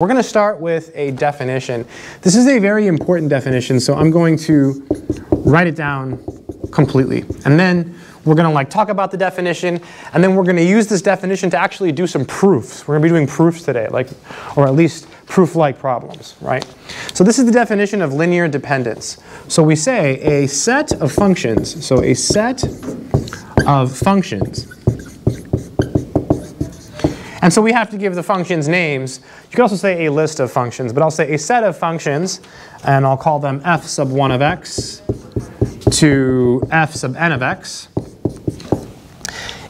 We're going to start with a definition. This is a very important definition, so I'm going to write it down completely. And then we're going to like talk about the definition, and then we're going to use this definition to actually do some proofs. We're going to be doing proofs today, like, or at least proof-like problems, right? So this is the definition of linear dependence. So we say a set of functions, so a set of functions and so we have to give the functions names. You could also say a list of functions, but I'll say a set of functions, and I'll call them f sub 1 of x to f sub n of x,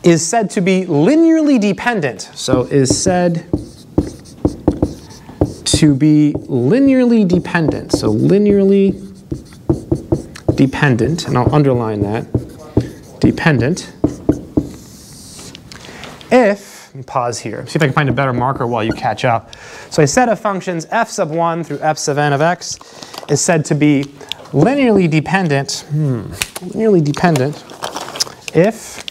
is said to be linearly dependent. So is said to be linearly dependent. So linearly dependent, and I'll underline that, dependent, if pause here. See if I can find a better marker while you catch up. So a set of functions f sub 1 through f sub n of x is said to be linearly dependent, hmm, linearly dependent if,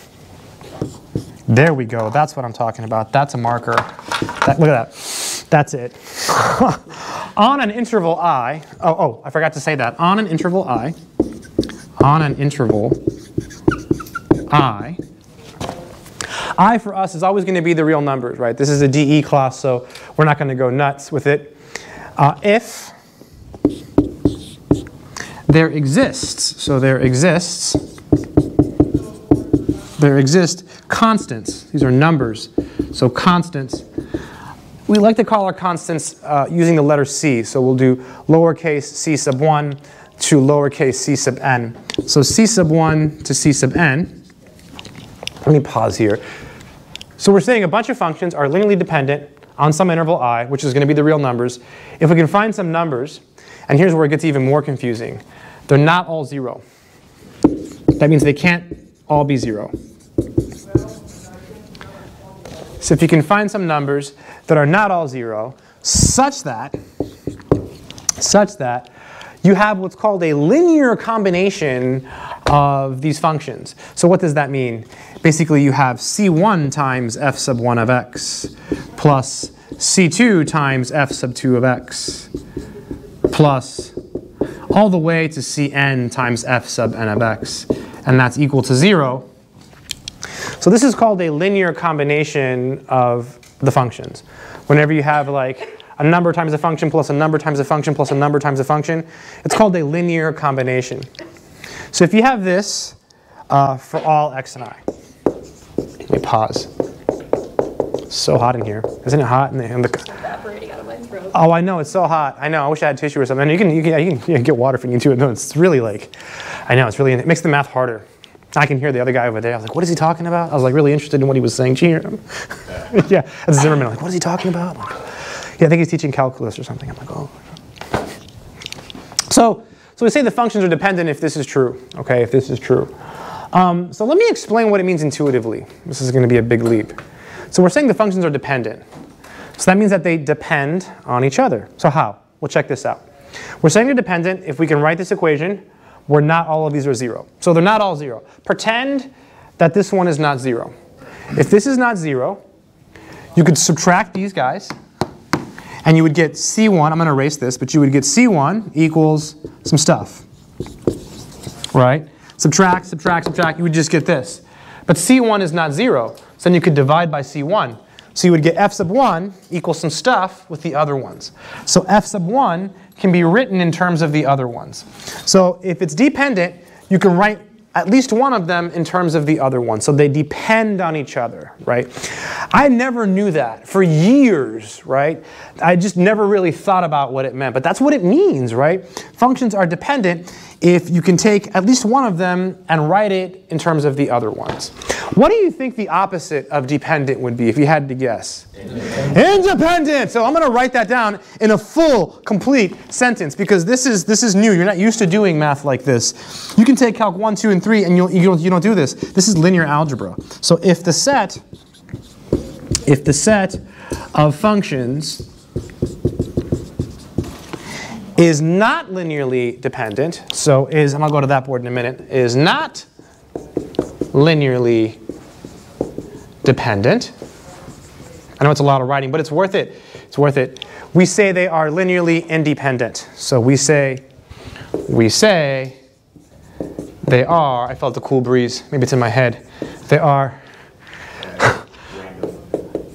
there we go, that's what I'm talking about. That's a marker. That, look at that. That's it. on an interval i, oh, oh, I forgot to say that. On an interval i, on an interval i, I for us is always going to be the real numbers, right? This is a DE class, so we're not going to go nuts with it. Uh, if there exists, so there exists, there exist constants. These are numbers, so constants. We like to call our constants uh, using the letter C, so we'll do lowercase c sub 1 to lowercase c sub n. So c sub 1 to c sub n. Let me pause here. So we're saying a bunch of functions are linearly dependent on some interval i, which is going to be the real numbers. If we can find some numbers, and here's where it gets even more confusing, they're not all zero. That means they can't all be zero. So if you can find some numbers that are not all zero, such that, such that you have what's called a linear combination of these functions. So what does that mean? Basically, you have c1 times f sub 1 of x plus c2 times f sub 2 of x plus all the way to cn times f sub n of x. And that's equal to 0. So this is called a linear combination of the functions. Whenever you have like a number times a function plus a number times a function plus a number times a function, it's called a linear combination. So if you have this uh, for all x and i, let me pause. It's so hot in here. Isn't it hot in the, in the evaporating out of my throat. Oh, I know, it's so hot. I know, I wish I had tissue or something. You can, you can, you can, get water if you need to. No, it's really like, I know, it's really, it makes the math harder. I can hear the other guy over there. I was like, what is he talking about? I was like really interested in what he was saying. Can you hear him? yeah, that's Zimmerman. I'm like, what is he talking about? Yeah, I think he's teaching calculus or something. I'm like, oh. So, so we say the functions are dependent if this is true, okay, if this is true. Um, so let me explain what it means intuitively. This is going to be a big leap. So we're saying the functions are dependent. So that means that they depend on each other. So how? We'll check this out. We're saying they're dependent if we can write this equation where not all of these are zero. So they're not all zero. Pretend that this one is not zero. If this is not zero, you could subtract these guys, and you would get C1, I'm going to erase this, but you would get C1 equals some stuff, right? Subtract, subtract, subtract, you would just get this. But C1 is not 0, so then you could divide by C1. So you would get f sub 1 equals some stuff with the other ones. So f sub 1 can be written in terms of the other ones. So if it's dependent, you can write at least one of them in terms of the other one. So they depend on each other, right? I never knew that for years, right? I just never really thought about what it meant, but that's what it means, right? Functions are dependent if you can take at least one of them and write it in terms of the other ones. What do you think the opposite of dependent would be if you had to guess? Independent. Independent. So I'm going to write that down in a full, complete sentence because this is this is new. You're not used to doing math like this. You can take Calc 1, 2, and 3 and you'll, you don't, you don't do this. This is linear algebra. So if the set if the set of functions is not linearly dependent, so is, and I'll go to that board in a minute, is not linearly dependent. I know it's a lot of writing, but it's worth it. It's worth it. we say they are linearly independent. So we say, we say they are, I felt the cool breeze, maybe it's in my head. They are,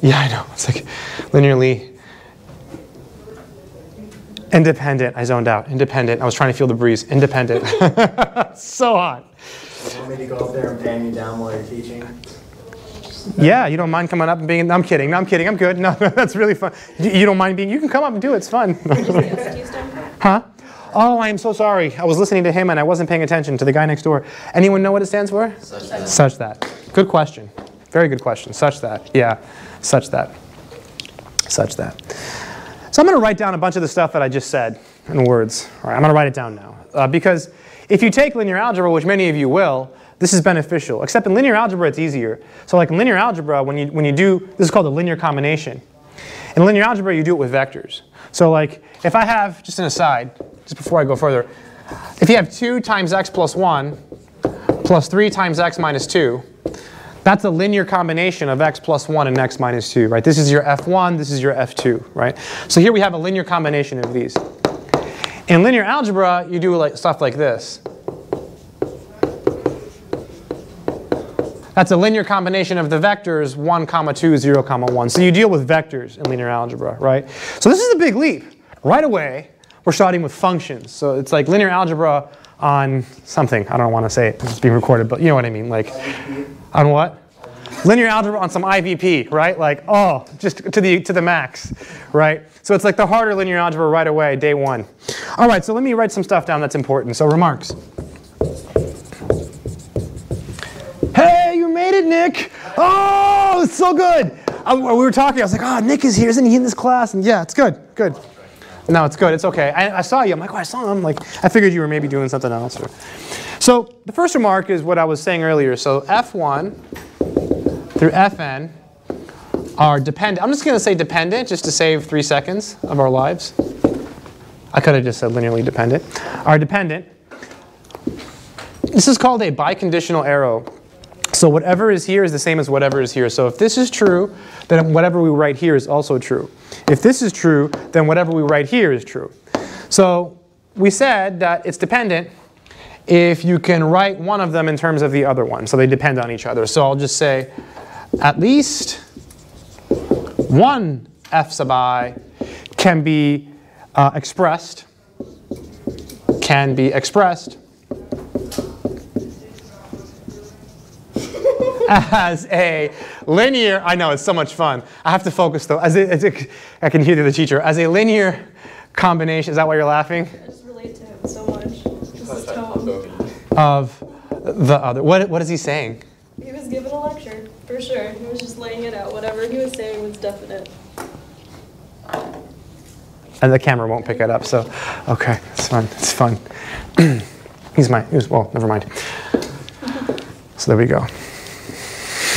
yeah, I know, it's like linearly independent. I zoned out, independent. I was trying to feel the breeze, independent. so hot. You me to go up there and pan you down while you're teaching? Yeah, you don't mind coming up and being, I'm kidding, no, I'm kidding, I'm good. No, that's really fun. You, you don't mind being, you can come up and do it, it's fun. huh? Oh, I am so sorry. I was listening to him and I wasn't paying attention to the guy next door. Anyone know what it stands for? Such that. Such that. Good question. Very good question. Such that. Yeah, such that. Such that. So I'm going to write down a bunch of the stuff that I just said in words. All right, I'm going to write it down now. Uh, because if you take linear algebra, which many of you will, this is beneficial. Except in linear algebra, it's easier. So like in linear algebra, when you, when you do, this is called a linear combination. In linear algebra, you do it with vectors. So like if I have, just an aside, just before I go further, if you have 2 times x plus 1 plus 3 times x minus 2, that's a linear combination of x plus 1 and x minus 2, right? This is your f1, this is your f2, right? So here we have a linear combination of these. In linear algebra, you do like stuff like this. That's a linear combination of the vectors 1 comma 2, 0 comma 1. So you deal with vectors in linear algebra, right? So this is a big leap. Right away, we're starting with functions. So it's like linear algebra on something. I don't want to say it. It's being recorded, but you know what I mean. Like on what? Linear algebra on some IVP, right? Like, oh, just to the, to the max, right? So it's like the harder linear algebra right away, day one. All right, so let me write some stuff down that's important. So remarks. Nick. Oh, it's so good. I, we were talking, I was like, oh, Nick is here. Isn't he in this class? And yeah, it's good, good. No, it's good. It's okay. I, I saw you. I'm like, oh, I saw him. Like, I figured you were maybe doing something else. So the first remark is what I was saying earlier. So F1 through Fn are dependent. I'm just going to say dependent just to save three seconds of our lives. I could have just said linearly dependent. Are dependent. This is called a biconditional arrow. So whatever is here is the same as whatever is here. So if this is true, then whatever we write here is also true. If this is true, then whatever we write here is true. So we said that it's dependent if you can write one of them in terms of the other one. So they depend on each other. So I'll just say at least one f sub i can be uh, expressed, can be expressed as a linear, I know it's so much fun. I have to focus though, as, a, as a, I can hear the teacher, as a linear combination, is that why you're laughing? I just relate to him so much. Just his tone. Of the other, what, what is he saying? He was giving a lecture, for sure. He was just laying it out. Whatever he was saying was definite. And the camera won't pick it up, so, okay, it's fun, it's fun. he's my, he was, well, never mind. So there we go.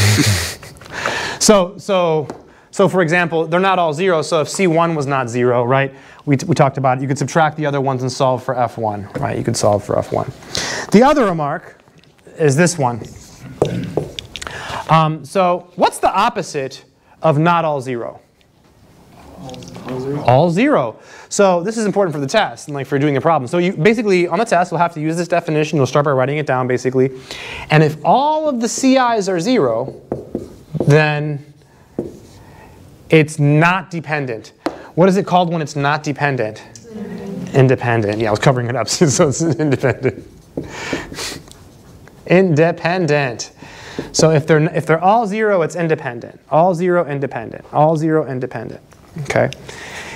so, so, so for example, they're not all zero, so if C1 was not zero, right, we, we talked about it, you could subtract the other ones and solve for F1, right, you could solve for F1. The other remark is this one. Um, so what's the opposite of not all zero? All zero. All zero. So this is important for the test and like for doing a problem. So you basically on the test we'll have to use this definition. You'll start by writing it down basically. And if all of the CIs are zero, then it's not dependent. What is it called when it's not dependent? Independent. Yeah, I was covering it up, so it's independent. independent. So if they're, if they're all zero, it's independent. All zero, independent. All zero, independent. Okay?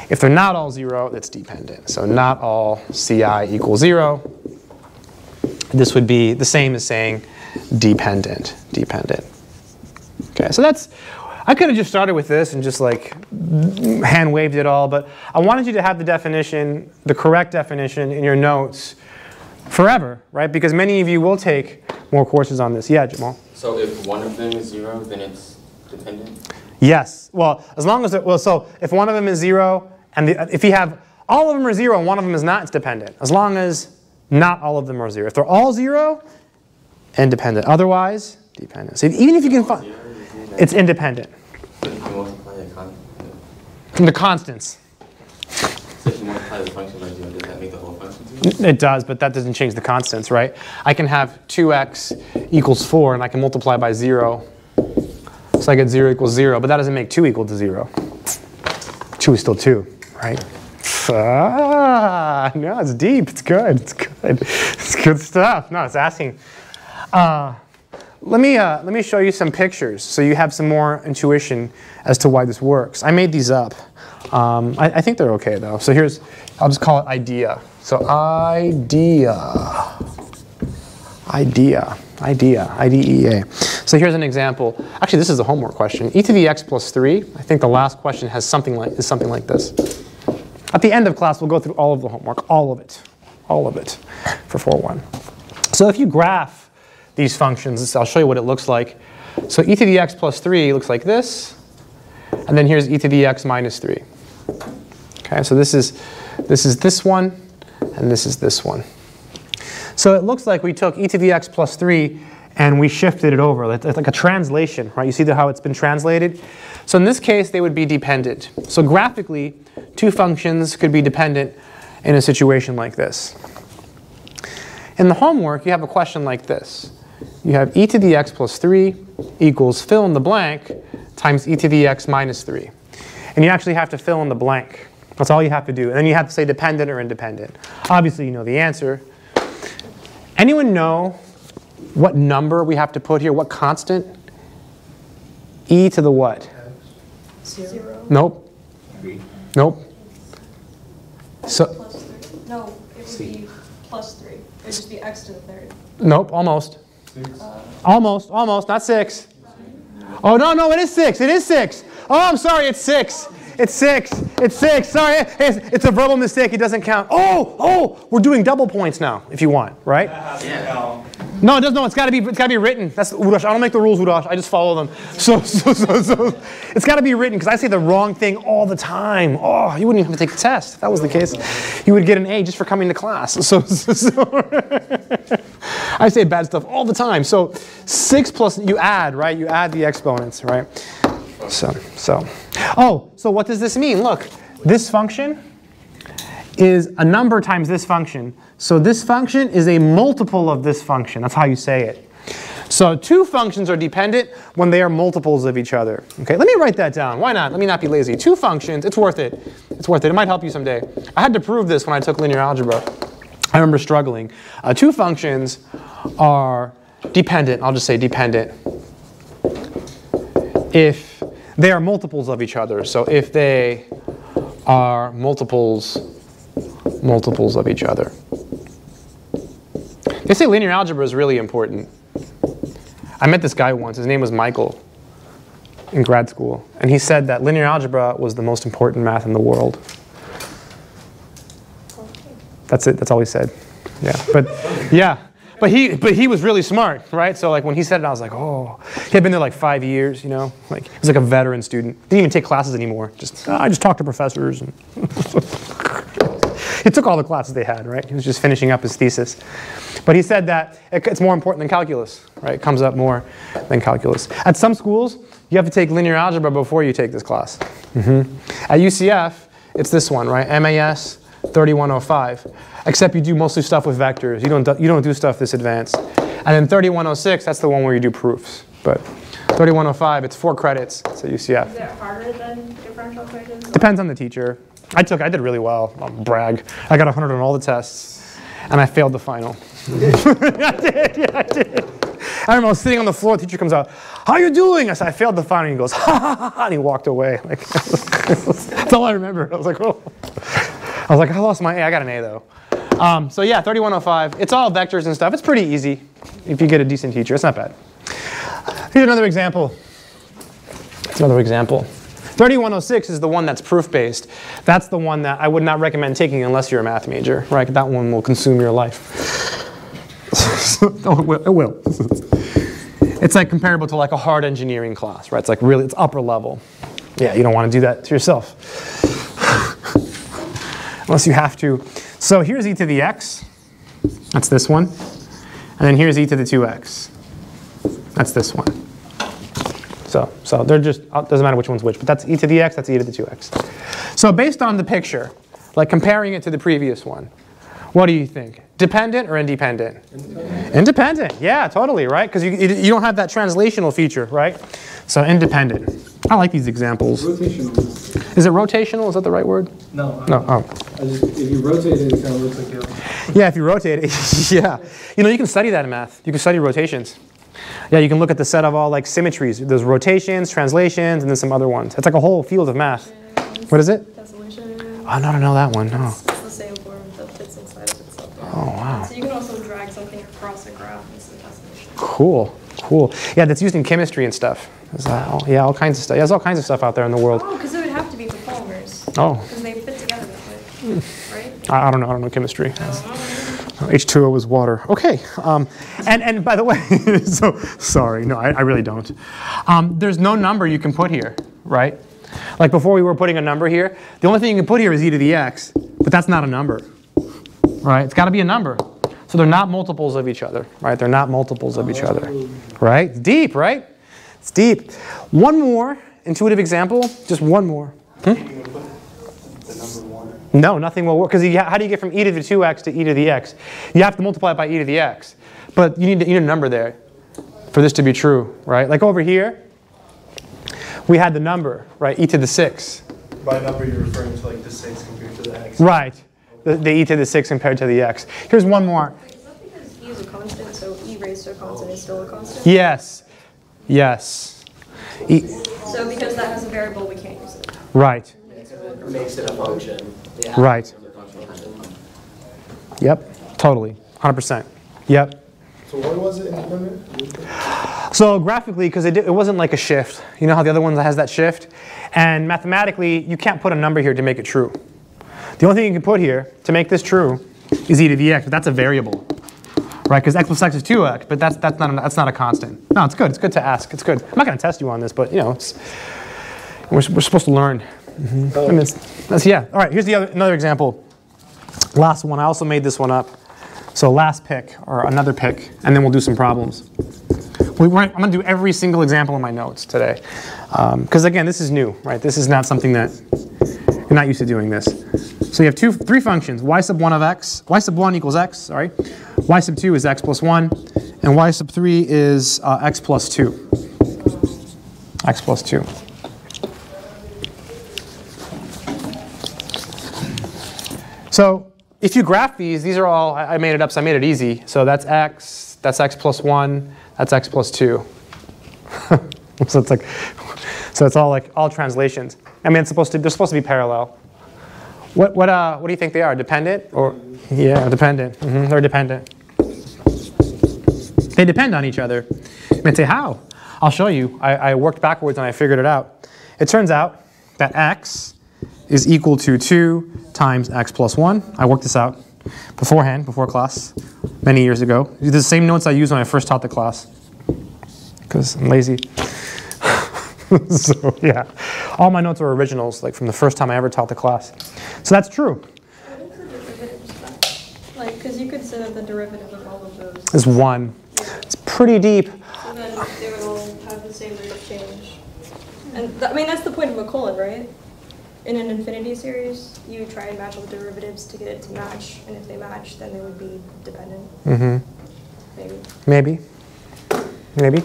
If they're not all zero, it's dependent. So not all CI equals zero. This would be the same as saying dependent. Dependent. Okay, so that's, I could have just started with this and just like hand waved it all, but I wanted you to have the definition, the correct definition in your notes forever, right? Because many of you will take more courses on this. Yeah, Jamal. So if one of them is zero, then it's dependent? Yes. Well, as long as it, well, so if one of them is zero, and the, if you have all of them are zero and one of them is not, it's dependent. As long as not all of them are zero. If they're all zero, independent. Otherwise, dependent. So even if you can find, it's independent. From the constants. It does, but that doesn't change the constants, right? I can have 2x equals 4, and I can multiply by 0. So I get 0 equals 0, but that doesn't make 2 equal to 0. 2 is still 2, right? Ah, no, it's deep. It's good. It's good. It's good stuff. No, it's asking. Uh, let me, uh, let me show you some pictures so you have some more intuition as to why this works. I made these up. Um, I, I think they're okay though. So here's, I'll just call it idea. So idea, idea, idea, I-D-E-A. So here's an example. Actually, this is a homework question. e to the x plus 3, I think the last question has something like, is something like this. At the end of class, we'll go through all of the homework, all of it, all of it for 4-1. So if you graph these functions, I'll show you what it looks like. So e to the x plus 3 looks like this. And then here's e to the x minus 3. Okay, so this is, this is this one, and this is this one. So it looks like we took e to the x plus 3 and we shifted it over. It's like a translation, right? You see how it's been translated? So in this case, they would be dependent. So graphically, two functions could be dependent in a situation like this. In the homework, you have a question like this. You have e to the x plus 3 equals fill in the blank times e to the x minus 3. And you actually have to fill in the blank. That's all you have to do. And then you have to say dependent or independent. Obviously, you know the answer. Anyone know what number we have to put here? What constant? e to the what? Zero. Nope. Nope. So, Plus three. No, it would be plus three. It would just be x to the third. nope, almost. Six. Uh, almost, almost, not six. Oh, no, no, it is six. It is six. Oh, I'm sorry, it's six. It's six. It's six. Sorry, it's, it's a verbal mistake. It doesn't count. Oh, oh, we're doing double points now, if you want, right? No, it doesn't. No, it's got to be. It's got to be written. That's Udash. I don't make the rules, Udash. I just follow them. So, so, so, so it's got to be written because I say the wrong thing all the time. Oh, you wouldn't even have to take the test. If that was the case, you would get an A just for coming to class. So, so, so I say bad stuff all the time. So, six plus you add, right? You add the exponents, right? So, so. Oh, so what does this mean? Look, this function is a number times this function. So this function is a multiple of this function. That's how you say it. So two functions are dependent when they are multiples of each other. Okay, let me write that down. Why not? Let me not be lazy. Two functions, it's worth it. It's worth it. It might help you someday. I had to prove this when I took linear algebra. I remember struggling. Uh, two functions are dependent, I'll just say dependent, if they are multiples of each other. So if they are multiples multiples of each other. They say linear algebra is really important. I met this guy once, his name was Michael in grad school, and he said that linear algebra was the most important math in the world. That's it, that's all he said. Yeah, but yeah, but he, but he was really smart, right? So like when he said it, I was like, oh. He had been there like five years, you know, like he was like a veteran student. Didn't even take classes anymore. Just I just talked to professors. And he took all the classes they had, right? He was just finishing up his thesis. But he said that it- it's more important than calculus, right? It comes up more than calculus. At some schools, you have to take linear algebra before you take this class. Mhm. At UCF, it's this one, right? MAS 3105. Except you do mostly stuff with vectors. You don't do, you don't do stuff this advanced. And then 3106, that's the one where you do proofs. But 3105, it's four credits. It's at UCF. Is it harder than differential equations? Depends on the teacher. I took, I did really well. I'll brag. I got 100 on all the tests, and I failed the final. I did, yeah, I did. I remember I was sitting on the floor. The teacher comes out, "How are you doing?" I said, "I failed the final." And he goes, "Ha ha ha!" ha," and he walked away. Like that's all I remember. I was like, "Oh." I was like, "I lost my A. I got an A though." Um, so yeah, 3105. It's all vectors and stuff. It's pretty easy if you get a decent teacher. It's not bad. Here's another example. It's another example. 3106 is the one that's proof-based. That's the one that I would not recommend taking unless you're a math major, right? That one will consume your life. oh, it will. It will. it's like comparable to like a hard engineering class, right? It's like really, it's upper level. Yeah, you don't want to do that to yourself. Unless you have to. So here's e to the x. That's this one. And then here's e to the 2x. That's this one. So, so they're just, uh, doesn't matter which one's which, but that's e to the x, that's e to the 2x. So based on the picture, Like comparing it to the previous one. What do you think? Dependent or independent? Independent. Yeah, totally, right? Because you you don't have that translational feature, right? So independent. I like these examples. Rotational. Is it rotational? Is that the right word? No. No. Oh. I just, if you rotate it, it kind of looks like you. Yeah, if you rotate it, yeah. You know, you can study that in math. You can study rotations. Yeah, you can look at the set of all like symmetries. There's rotations, translations, and then some other ones. It's like a whole field of math. What is it? Tessellation. Oh, no, I don't know that one. No. It's the same form that fits inside of itself. Oh, wow. So you can also drag something across a graph and some tessellation. Cool, cool. Yeah, that's used in chemistry and stuff. All, yeah, all kinds of stuff. Yeah, there's all kinds of stuff out there in the world. Oh, because it would have to be for polymers. Oh, Because they fit together that way, right? I, I don't know. I don't know chemistry. I don't know. H2O is water. Okay. Um, and, and by the way, so sorry, no, I, I really don't. Um, there's no number you can put here, right? Like before we were putting a number here, the only thing you can put here is e to the x, but that's not a number, right? It's got to be a number. So they're not multiples of each other, right? They're not multiples of each other, right? It's deep, right? It's deep. One more intuitive example, just one more. The number one. No, nothing will work. Because how do you get from e to the 2x to e to the x? You have to multiply it by e to the x. But you need, you need a number there for this to be true, right? Like over here, we had the number, right? e to the 6. By number, you're referring to like the six compared to the x. Right. The, the e to the 6 compared to the x. Here's one more. Wait, is that because e is a constant, so e raised to a constant is still a constant? Yes. Yes. E, So because that has a variable, we can't use it. right. Makes it a function. Right. Yep. Totally. 100%. Yep. So what was it independent? So graphically, because it, it wasn't like a shift. You know how the other one has that shift? And mathematically, you can't put a number here to make it true. The only thing you can put here to make this true is e to the x, but that's a variable. Right, because x plus x is 2x, but that's, that's, not a, that's not a constant. No, it's good. It's good to ask. It's good. I'm not going to test you on this, but you know, it's, we're, we're supposed to learn. Mhm. I mean, that's, yeah. All right, here's the other, another example. Last one. I also made this one up. So last pick, or another pick, and then we'll do some problems. We I'm going to do every single example in my notes today. Because again, this is new, right? This is not something that you're not used to doing this. So you have two, three functions. y sub 1 of x, y sub 1 equals x, sorry. y sub 2 is x plus 1. And y sub 3 is uh, x plus 2. x plus 2. So if you graph these, these are all, I made it up, so I made it easy. So that's x, that's x plus 1, that's x plus 2. so it's like, so it's all like, all translations. I mean, it's supposed to, they're supposed to be parallel. What, what, uh, what do you think they are? Dependent or? Yeah, dependent. hmm they're dependent. They depend on each other. You might say, how? I'll show you. I, I worked backwards and I figured it out. It turns out that x is equal to 2 times x plus 1. I worked this out beforehand, before class, many years ago. These are the same notes I used when I first taught the class because I'm lazy. so yeah, all my notes are originals, like from the first time I ever taught the class. So that's true. What is the derivative? Like, because you could say that the derivative of all of those. Is one. It's pretty deep. So then they would all have the same rate of change. And I mean, that's the point of a colon, right? In an infinity series, you try and match all the derivatives to get it to match, and if they match, then they would be dependent. Mm-hmm. Maybe. Maybe. Maybe.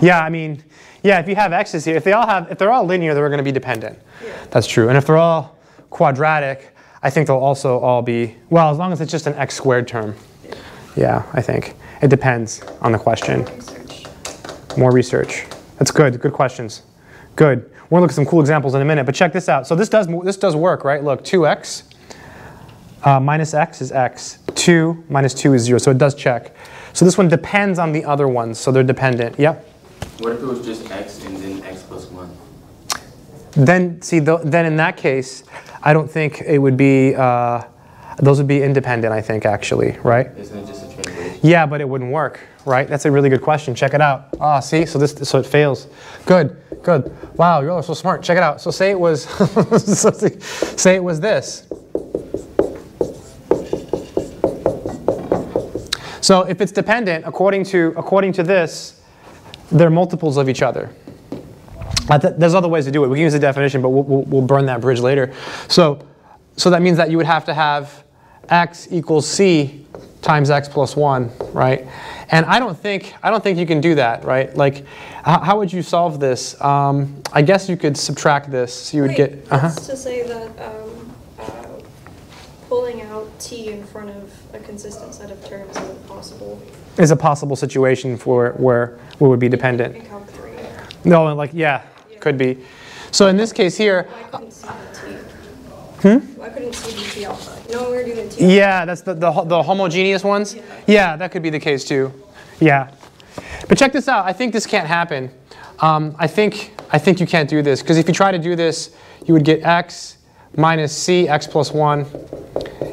Yeah, I mean, yeah, if you have x's here, if they all have, if they're all linear, they're going to be dependent. Yeah. That's true. And if they're all quadratic, I think they'll also all be, well, as long as it's just an x squared term. Yeah, I think. It depends on the question. Research. More research. That's good. Good questions. Good. We're gonna look at some cool examples in a minute, but check this out. So this does this does work, right? Look, 2x uh, minus x is x. 2 minus 2 is 0, so it does check. So this one depends on the other ones, so they're dependent. Yep. What if it was just x and then x plus 1? Then see, th- then in that case, I don't think it would be. Uh, those would be independent, I think, actually, right? Isn't it just a translation? Yeah, but it wouldn't work, right? That's a really good question. Check it out. Ah, see, so this, so it fails. Good, good. Wow, you're all so smart. Check it out. So say it was, so say it was this. So if it's dependent, according to according to this, they're multiples of each other. Uh, th- There's other ways to do it. We can use the definition, but we'll, we'll, we'll burn that bridge later. So so that means that you would have to have x equals c times x plus 1, right? And I don't think I don't think you can do that, right? Like, how would you solve this? Um, I guess you could subtract this. So you would Wait, get. Uh-huh. that's to say that um, uh, pulling out t in front of a consistent set of terms isn't possible Is a possible situation for where we would be dependent. in Calc 3. No, and like yeah, could be. So in this case here, Why couldn't c be t? Hmm? Why couldn't c be t alpha? No, we're doing the t. Yeah, that's the, the, the homogeneous ones. Yeah, that could be the case too. Yeah. But check this out. I think this can't happen. Um, I think I think you can't do this because if you try to do this, you would get x minus c x plus 1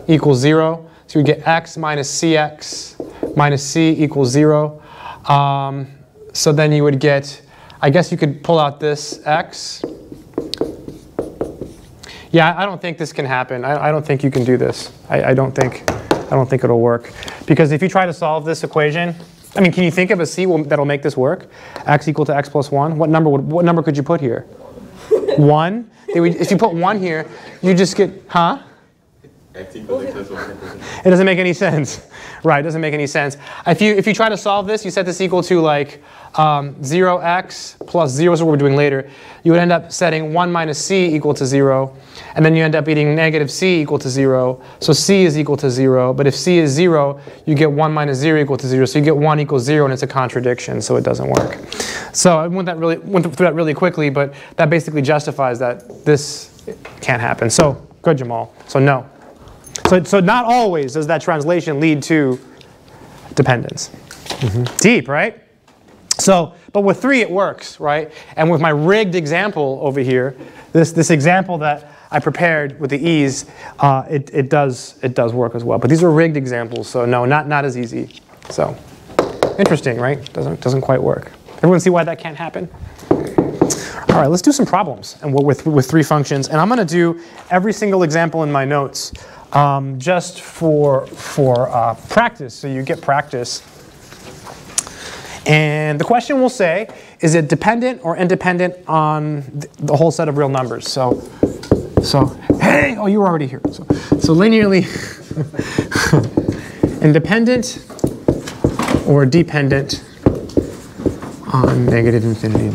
equals 0. So you get x minus cx minus c equals 0. Um, so then you would get, I guess you could pull out this x. Yeah, I don't think this can happen. I, I don't think you can do this. I, I don't think I don't think it'll work because if you try to solve this equation, I mean, can you think of a c will, that'll make this work? X equal to x plus one. What number would what number could you put here? One. Would- If you put one here, you just get huh? X equals x plus one. It doesn't make any sense. Right, it doesn't make any sense. If you, if you try to solve this, you set this equal to like um, 0x plus 0 is what we're doing later. You would end up setting 1 minus c equal to 0. And then you end up getting negative c equal to 0. So c is equal to 0. But if c is 0, you get 1 minus 0 equal to 0. So you get 1 equals 0, and it's a contradiction, so it doesn't work. So I went, that really, went through that really quickly, but that basically justifies that this can't happen. So good, Jamal. So no. So, so not always does that translation lead to dependence. Deep, right? So, but with three it works, right? And with my rigged example over here, this, this example that I prepared with the ease, uh, it, it, does, it does work as well. But these are rigged examples, so no, not, not as easy. So, interesting, right? Doesn't, doesn't quite work. Everyone see why that can't happen? All right, let's do some problems and with, with three functions. And I'm going to do every single example in my notes um, just for, for uh, practice, so you get practice. And the question will say, is it dependent or independent on the whole set of real numbers? So, so hey, oh, you were already here. So, so linearly independent or dependent on negative infinity.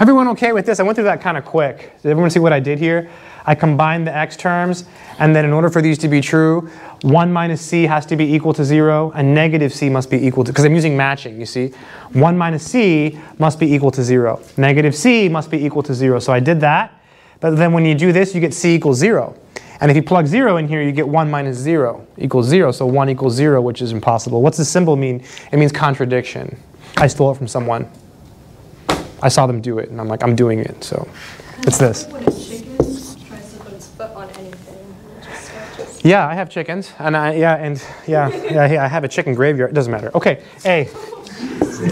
Everyone okay with this? I went through that kind of quick. Did everyone see what I did here? I combined the x terms, and then in order for these to be true, 1 minus c has to be equal to 0, and negative c must be equal to, because I'm using matching, you see. 1 minus c must be equal to 0. Negative c must be equal to 0. So I did that, but then when you do this, you get c equals 0. And if you plug 0 in here, you get 1 minus 0 equals 0. So 1 equals 0, which is impossible. What's the symbol mean? It means contradiction. I stole it from someone. I saw them do it, and I'm like, I'm doing it. So it's this. When a chicken tries to put its foot on anything, it just scratches. Yeah, I have chickens, and I yeah, and yeah, yeah, yeah, I have a chicken graveyard. It doesn't matter. Okay, A.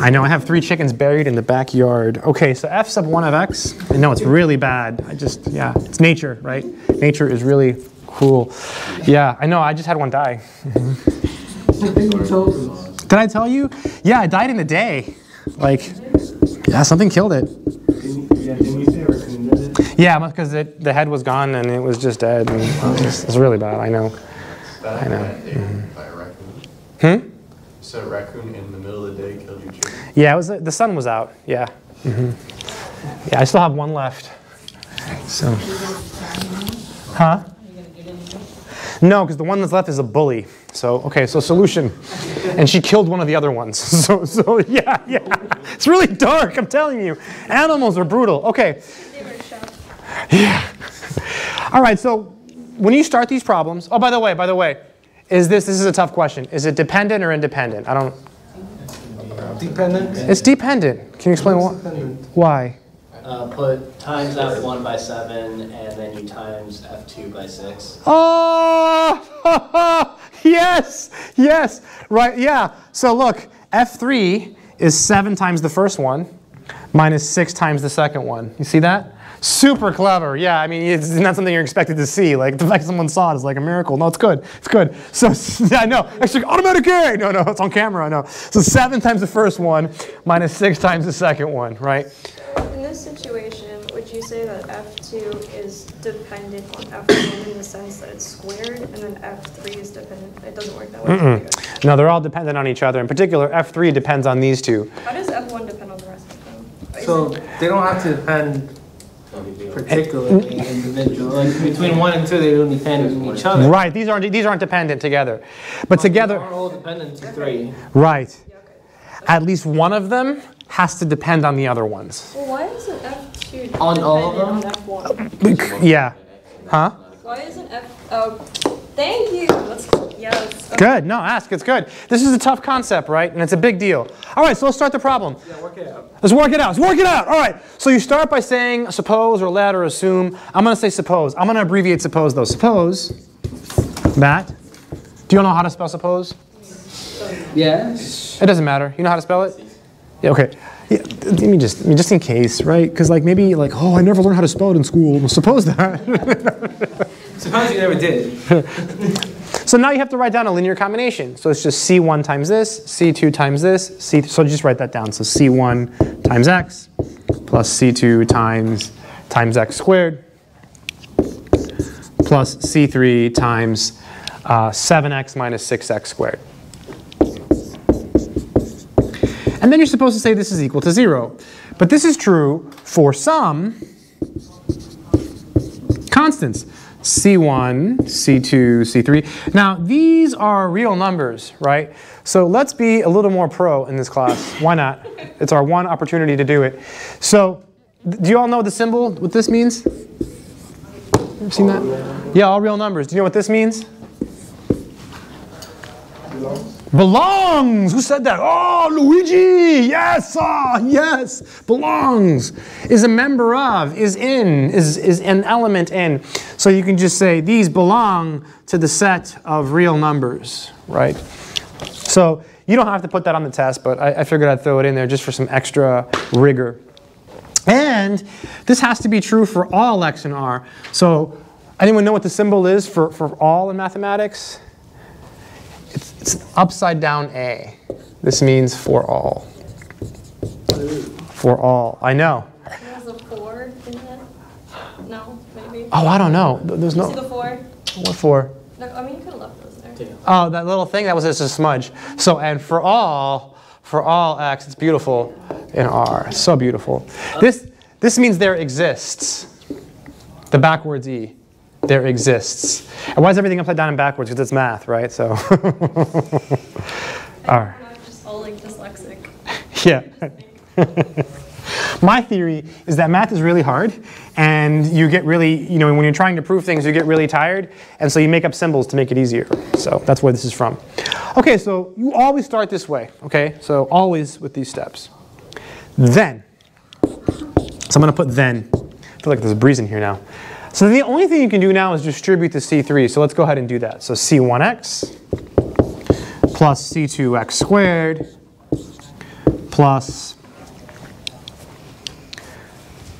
I know I have three chickens buried in the backyard. Okay, so f sub one of x. I know it's really bad. I just yeah, it's nature, right? Nature is really cruel. Yeah, I know. I just had one die. I. Did I tell you? Yeah, it died in a day. Like, yeah, something killed it. Yeah, didn't you say raccoon did it? Yeah, because the head was gone and it was just dead. And it's, it's really bad. I know. I know. happened by a raccoon. Hmm. So a raccoon in the middle of the day killed your chicken? Yeah, it was the sun was out. Yeah. Mm-hmm. Yeah, I still have one left. So. Huh? No, because the one that's left is a bully. So okay, so solution, and she killed one of the other ones. So so yeah yeah, it's really dark. I'm telling you, animals are brutal. Okay. They were a chef. All right, so when you start these problems, oh, by the way, by the way, is this, this is a tough question. Is it dependent or independent? I don't, Dependent? it's dependent. Can you explain why? Why? Uh, put times F1 by 7, and then you times F2 by 6. Oh, yes, yes, right, yeah. So look, F3 is 7 times the first one minus 6 times the second one. You see that? Super clever. Yeah, I mean, it's not something you're expected to see. Like, the fact someone saw it is like a miracle. No, it's good. It's good. So, I know. Actually, automatic A. No, no, it's on camera. I know. So, 7 times the first one minus 6 times the second one, right? In this situation, would you say that F2 is dependent on F1 in the sense that it's squared, and then F3 is dependent? It doesn't work that way. Mm-mm. No, they're all dependent on each other. In particular, F3 depends on these two. How does F1 depend on the rest of them? So they don't have to depend No big deal. Particularly individual. Like between one and two, they don't depend on each other. Right, these aren't, these aren't dependent together. But They together, are all dependent to three. right, Yeah, okay. at least one of them has to depend on the other ones. Well, why isn't F2 On all of them? on F1? Yeah, huh? Why isn't F, oh, thank you, let's, yes. okay. Good, no, ask, it's good. This is a tough concept, right? And it's a big deal. All right, so let's start the problem. Yeah, work it out. Let's work it out. Let's work it out. All right. So you start by saying suppose or let or assume. I'm going to say suppose. I'm going to abbreviate suppose though. Suppose, Matt, do you know how to spell suppose? Yes. It doesn't matter. You know how to spell it? Yeah, okay. Yeah, let me just, I mean, just in case, right? Because like maybe like, oh, I never learned how to spell it in school. Well, suppose that. Suppose you never did. so now you have to write down a linear combination. So it's just C1 times this, C2 times this, C. So just write that down. So C1 times x plus C2 times times x squared plus C3 times uh, 7x minus 6x squared. And then you're supposed to say this is equal to 0. But this is true for some constants. C1, C2, C3. Now, these are real numbers, right? So let's be a little more pro in this class. Why not? It's our one opportunity to do it. So, do you all know the symbol, what this means? Ever seen that? Yeah, all real numbers. Do you know what this means? Belongs. Who said that? Oh, Luigi. Yes. Ah, yes. Belongs. Is a member of. Is in. Is is an element in. So you can just say these belong to the set of real numbers, right? So you don't have to put that on the test, but I, I figured I'd throw it in there just for some extra rigor. And this has to be true for all x and r. So anyone know what the symbol is for, for all in mathematics? It's, it's upside down A. This means for all. For all. I know. There's a four in it? No, maybe? Oh, I don't know. There's See no. the four? What for? No, I mean, you could have left those there. Oh, that little thing, that was just a smudge. So, and for all, for all x, it's beautiful in R. So beautiful. Uh. This, this means there exists. The backwards E. There exists. And why is everything upside down and backwards? Because it's math, right? So, all right. We're not just all like dyslexic. Yeah. My theory is that math is really hard, and you get really, you know, when you're trying to prove things, you get really tired, and so you make up symbols to make it easier. So that's where this is from. Okay, so you always start this way, okay? So always with these steps. Then, so I'm going to put then. I feel like there's a breeze in here now. So the only thing you can do now is distribute the C3. So let's go ahead and do that. So C1x plus C2x squared plus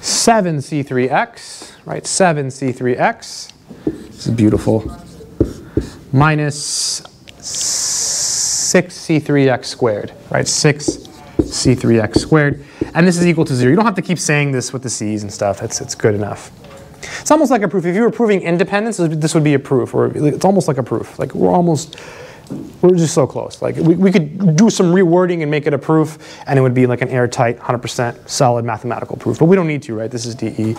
7c3x, right? 7c3x. This is beautiful. Minus 6c3x squared, right? 6c3x squared. And this is equal to 0. You don't have to keep saying this with the c's and stuff. It's, it's good enough. It's almost like a proof. If you were proving independence, this would be a proof. Or it's almost like a proof. Like we're almost, we're just so close. Like we, we could do some rewording and make it a proof, and it would be like an airtight, 100% solid mathematical proof. But we don't need to, right? This is DE.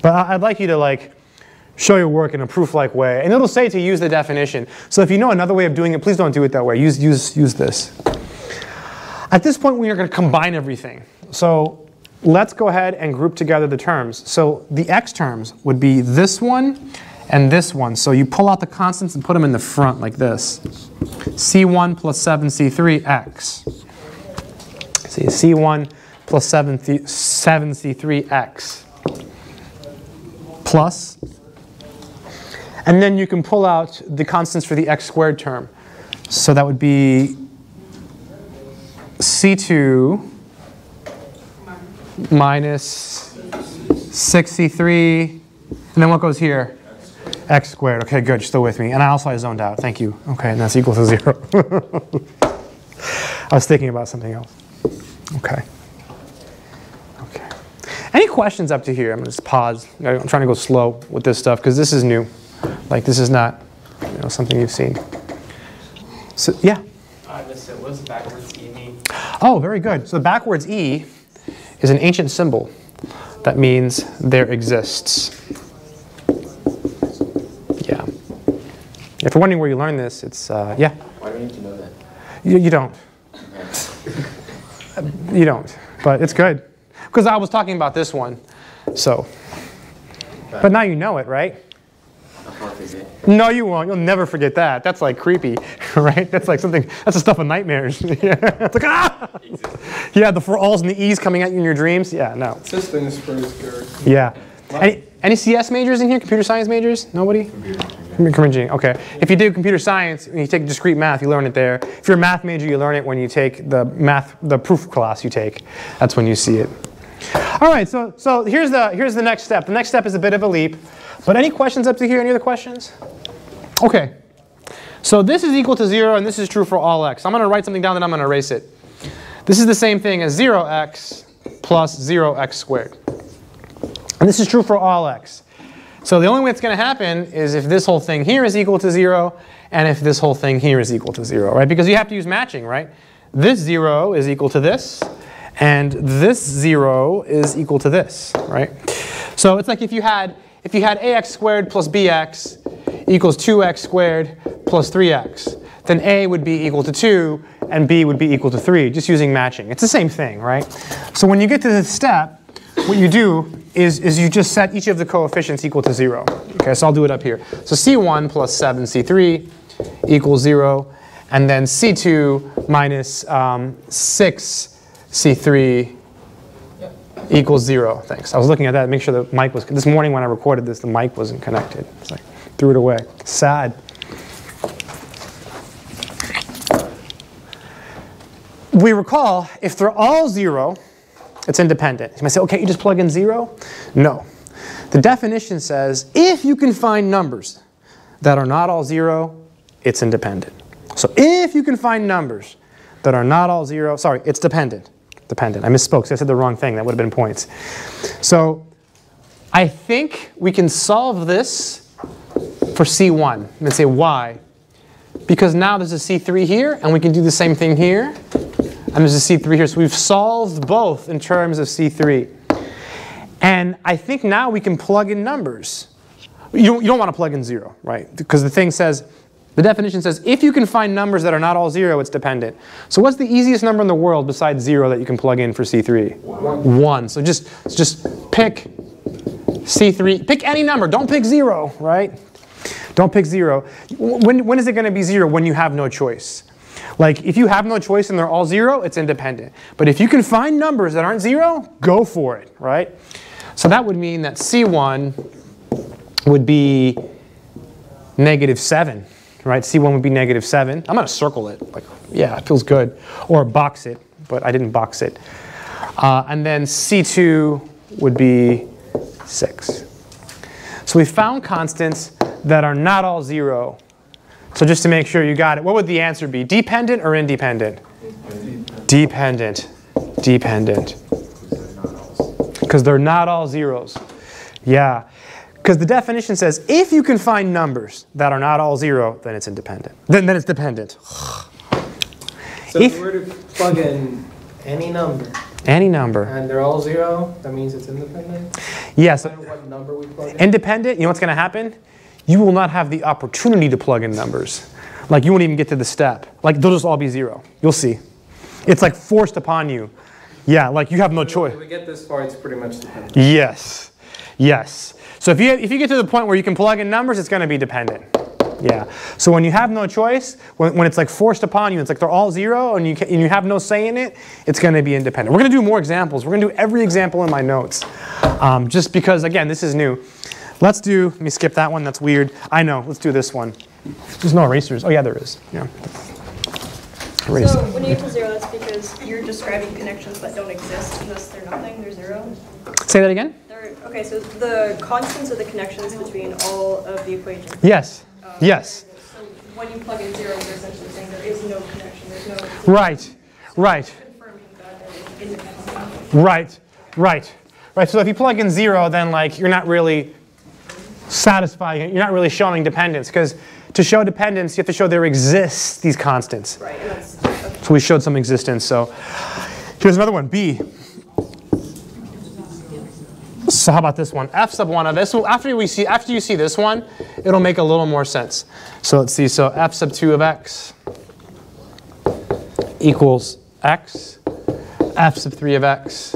But I'd like you to like show your work in a proof-like way, and it'll say to use the definition. So if you know another way of doing it, please don't do it that way. Use use use this. At this point, we are going to combine everything. So let's go ahead and group together the terms. So the x terms would be this one and this one. So you pull out the constants and put them in the front like this. C1 plus 7C3x. See, C1 plus 7, 7C3x. Plus. And then you can pull out the constants for the x squared term. So that would be C2 minus 6C3, and then what goes here? X squared. Okay, good. You're still with me. And I also I zoned out. Thank you. Okay, and that's equal to zero. I was thinking about something else. Okay. Okay. Any questions up to here? I'm gonna just pause. I'm trying to go slow with this stuff because this is new. Like this is not, you know, something you've seen. So yeah. Uh, I missed it. What's backwards E mean? Oh, very good. So the backwards E is an ancient symbol that means there exists. Yeah. If you're wondering where you learned this, it's uh, yeah. Why do we need to know that? You, you don't. You don't. But it's good because I was talking about this one. So. But now you know it, right? I'll probably forget. No, you won't. You'll never forget that. That's like creepy, right? That's like something. That's the stuff of nightmares. yeah. It's like ah. Yeah, the for alls and the e's coming at you in your dreams. Yeah, no. This thing is pretty scary. Yeah. Any, any CS majors in here? Computer science majors? Nobody? Computer engineering. Okay. If you do computer science and you take discrete math, you learn it there. If you're a math major, you learn it when you take the math, the proof class you take. That's when you see it. All right. So, so here's the here's the next step. The next step is a bit of a leap. But any questions up to here? Any other questions? Okay. So this is equal to zero, and this is true for all x. I'm going to write something down, then I'm going to erase it. This is the same thing as 0x plus 0x squared. And this is true for all x. So the only way it's going to happen is if this whole thing here is equal to 0, and if this whole thing here is equal to 0, right? Because you have to use matching, right? This 0 is equal to this, and this 0 is equal to this, right? So it's like if you had, if you had ax squared plus bx equals 2x squared plus 3x, then a would be equal to 2, and b would be equal to 3, just using matching. It's the same thing, right? So when you get to this step, what you do is, is you just set each of the coefficients equal to 0. Okay, so I'll do it up here. So c1 plus 7c3 equals 0, and then c2 minus um, 6c3 equals 0. Thanks. I was looking at that to make sure the mic was, this morning when I recorded this, the mic wasn't connected. Like, threw it away. Sad. We recall, if they're all 0, it's independent. You might say, okay, you just plug in zero? No. The definition says if you can find numbers that are not all zero, it's independent. So if you can find numbers that are not all zero, sorry, it's dependent. Dependent. I misspoke, so I said the wrong thing. That would have been points. So I think we can solve this for C1 and say why. Because now there's a C3 here, and we can do the same thing here. And there's a C3 here. So we've solved both in terms of C3. And I think now we can plug in numbers. You don't, you don't want to plug in zero, right? Because the thing says, the definition says, if you can find numbers that are not all zero, it's dependent. So what's the easiest number in the world besides zero that you can plug in for C3? One. One. So just, just pick C3. Pick any number. Don't pick zero, right? Don't pick zero. When, when is it going to be zero? When you have no choice. Like if you have no choice and they're all zero, it's independent. But if you can find numbers that aren't zero, go for it, right? So that would mean that C1 would be negative 7, right? C1 would be negative 7. I'm going to circle it. Like, yeah, it feels good. Or box it, but I didn't box it. Uh, and then C2 would be 6. So we found constants that are not all 0 so just to make sure you got it, what would the answer be? Dependent or independent? Dependent. Dependent. Because they're not all zeros. Yeah. Because the definition says if you can find numbers that are not all zero, then it's independent. Then, then it's dependent. So If- if we were to plug in any number Any number. and they're all zero, that means it's independent? Yes. No what number we plug in? Independent, you know what's going to happen? You will not have the opportunity to plug in numbers. Like you won't even get to the step. Like they'll just all be zero. You'll see. It's like forced upon you. Yeah, like you have no choice. If we get this far, it's pretty much dependent. Yes. Yes. So if you, if you get to the point where you can plug in numbers, it's going to be dependent. Yeah. So when you have no choice, when, when it's like forced upon you, it's like they're all zero and you, can, and you have no say in it, it's going to be independent. We're going to do more examples. We're going to do every example in my notes. Um, just because, again, this is new. Let's do, let me skip that one. That's weird. I know. Let's do this one. There's no erasers. Oh, yeah, there is. Yeah. So when you get to zero, that's because you're describing connections that don't exist, thus they're nothing, they're zero. Say that again? Okay, so the constants are the connections between all of the equations. Yes. Um, Yes. So when you plug in zero, you're essentially saying there is no connection, there's no Right. Right. confirming that there is independent. Right, right, right. right? So if you plug in zero, then like you're not really satisfying, you're not really showing dependence because to show dependence, you have to show there exists these constants. Right, okay. So we showed some existence. So here's another one, B. So how about this one? F sub one of this. will- After we see, after you see this one, it'll make a little more sense. So let's see. So F sub two of x equals x. F sub three of x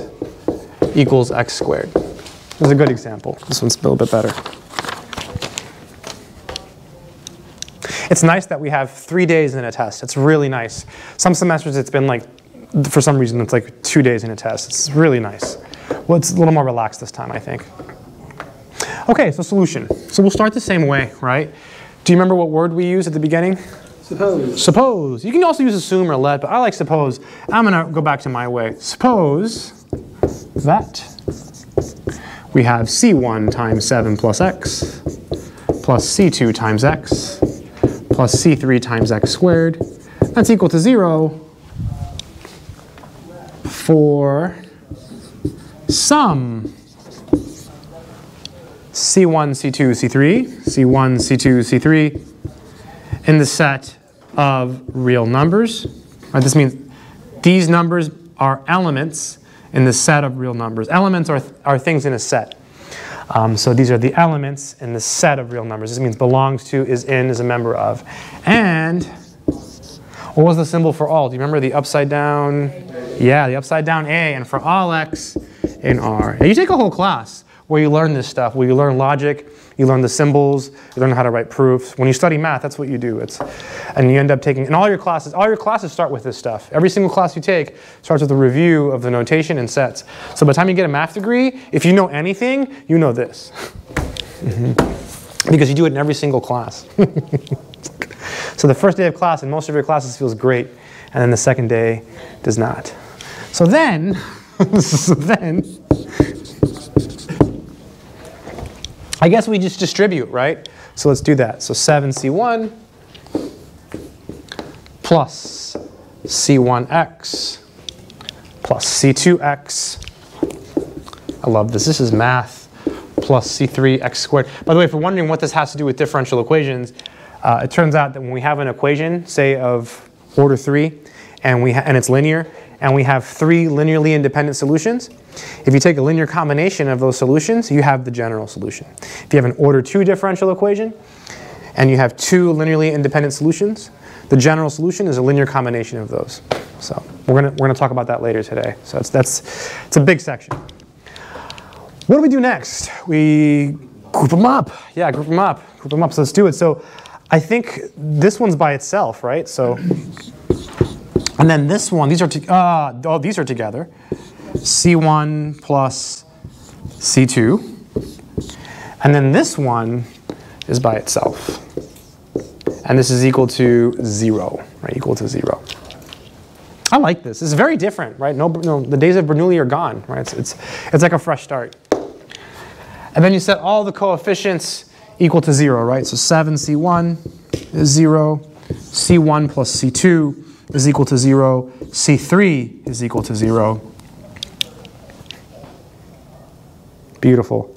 equals x squared. This is a good example. This one's a little bit better. It's nice that we have three days in a test. It's really nice. Some semesters it's been like, for some reason, it's like two days in a test. It's really nice. Well, it's a little more relaxed this time, I think. Okay, so solution. So we'll start the same way, right? Do you remember what word we used at the beginning? Suppose. Suppose. You can also use assume or let, but I like suppose. I'm going to go back to my way. Suppose that we have c1 times 7 plus x plus c2 times x plus c3 times x squared. That's equal to 0 for some c1, c2, c3, c1, c2, c3 in the set of real numbers. Right, this means these numbers are elements in the set of real numbers. Elements are, are things in a set. Um, so these are the elements in the set of real numbers. This means belongs to, is in, is a member of. And what was the symbol for all? Do you remember the upside down? Yeah, the upside down A. And for all x in R. And you take a whole class where you learn this stuff, where you learn logic, you learn the symbols, you learn how to write proofs. When you study math, that's what you do. It's, and you end up taking, and all your classes, all your classes start with this stuff. Every single class you take starts with a review of the notation and sets. So by the time you get a math degree, if you know anything, you know this. Mhm. Because you do it in every single class. so the first day of class in most of your classes feels great, and then the second day does not. So then, so then, I guess we just distribute, right? So let's do that. So 7c1 plus c1x plus c2x. I love this. This is math plus c3x squared. By the way, if you're wondering what this has to do with differential equations, uh, it turns out that when we have an equation, say of order 3, and, we and it's linear, and we have three linearly independent solutions, if you take a linear combination of those solutions, you have the general solution. If you have an order 2 differential equation, and you have two linearly independent solutions, the general solution is a linear combination of those. So we're gonna, we're gonna talk about that later today. So it's, that's, it's a big section. What do we do next? We group them up. Yeah, group them up. Group them up. So let's do it. So I think this one's by itself, right? So, and then this one, these are, uh, oh, these are together. C1 plus C2. And then this one is by itself. And this is equal to zero, right? Equal to zero. I like this. It's very different, right? No, no, the days of Bernoulli are gone, right? It's, it's, it's like a fresh start. And then you set all the coefficients equal to zero, right? So 7c1 is zero, c1 plus c2 is equal to zero, c3 is equal to zero. Beautiful.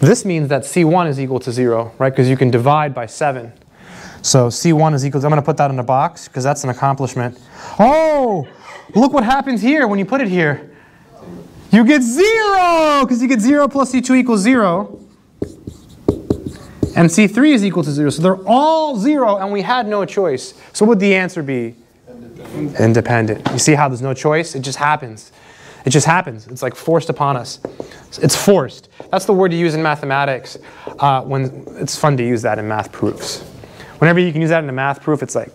This means that c1 is equal to zero, right? Because you can divide by seven. So C1 is equal to, I'm going to put that in a box because that's an accomplishment. Oh, look what happens here when you put it here. You get zero because you get zero plus C2 equals zero. And C3 is equal to zero. So they're all zero and we had no choice. So what would the answer be? Independent. Independent. You see how there's no choice? It just happens. It just happens. It's like forced upon us. It's forced. That's the word you use in mathematics uh, when it's fun to use that in math proofs. Whenever you can use that in a math proof, it's like,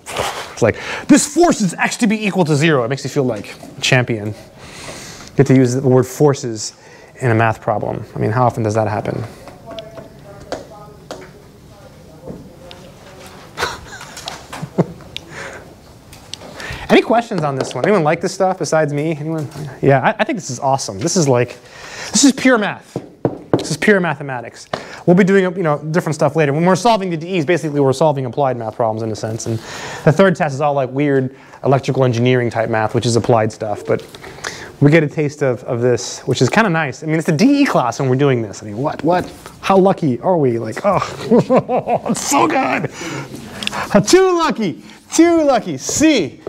it's like, this forces x to be equal to zero. It makes you feel like a champion. Get to use the word forces in a math problem. I mean, how often does that happen? Questions on this one? Anyone like this stuff besides me? Anyone? Yeah, I, I think this is awesome. This is like, this is pure math. This is pure mathematics. We'll be doing you know different stuff later. When we're solving the DEs, basically we're solving applied math problems in a sense. And the third test is all like weird electrical engineering type math, which is applied stuff. But we get a taste of, of this, which is kind of nice. I mean, it's a DE class when we're doing this. I mean, what, what? How lucky are we? Like, oh, it's so good. Too lucky, too lucky. C,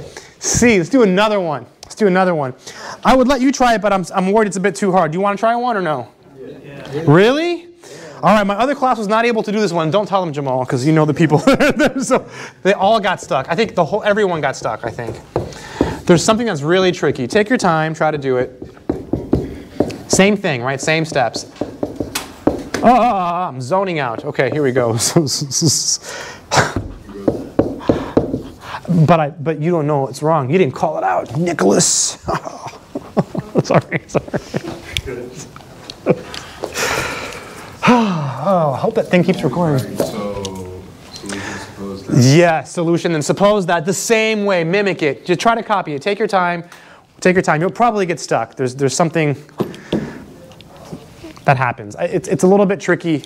C. Let's do another one. Let's do another one. I would let you try it, but I'm, I'm worried it's a bit too hard. Do you want to try one or no? Yeah. Really? All right, my other class was not able to do this one. Don't tell them, Jamal, because you know the people. so they all got stuck. I think the whole everyone got stuck. I think. There's something that's really tricky. Take your time, try to do it. Same thing, right? Same steps. Oh, I'm zoning out. Okay, here we go. but I, but you don't know it's wrong. You didn't call it out, Nicholas. sorry, sorry. oh, I hope that thing keeps recording. So, solution suppose. Yeah, solution. And suppose that the same way, mimic it. Just try to copy it. Take your time. Take your time. You'll probably get stuck. There's, there's something that happens. It's, it's a little bit tricky.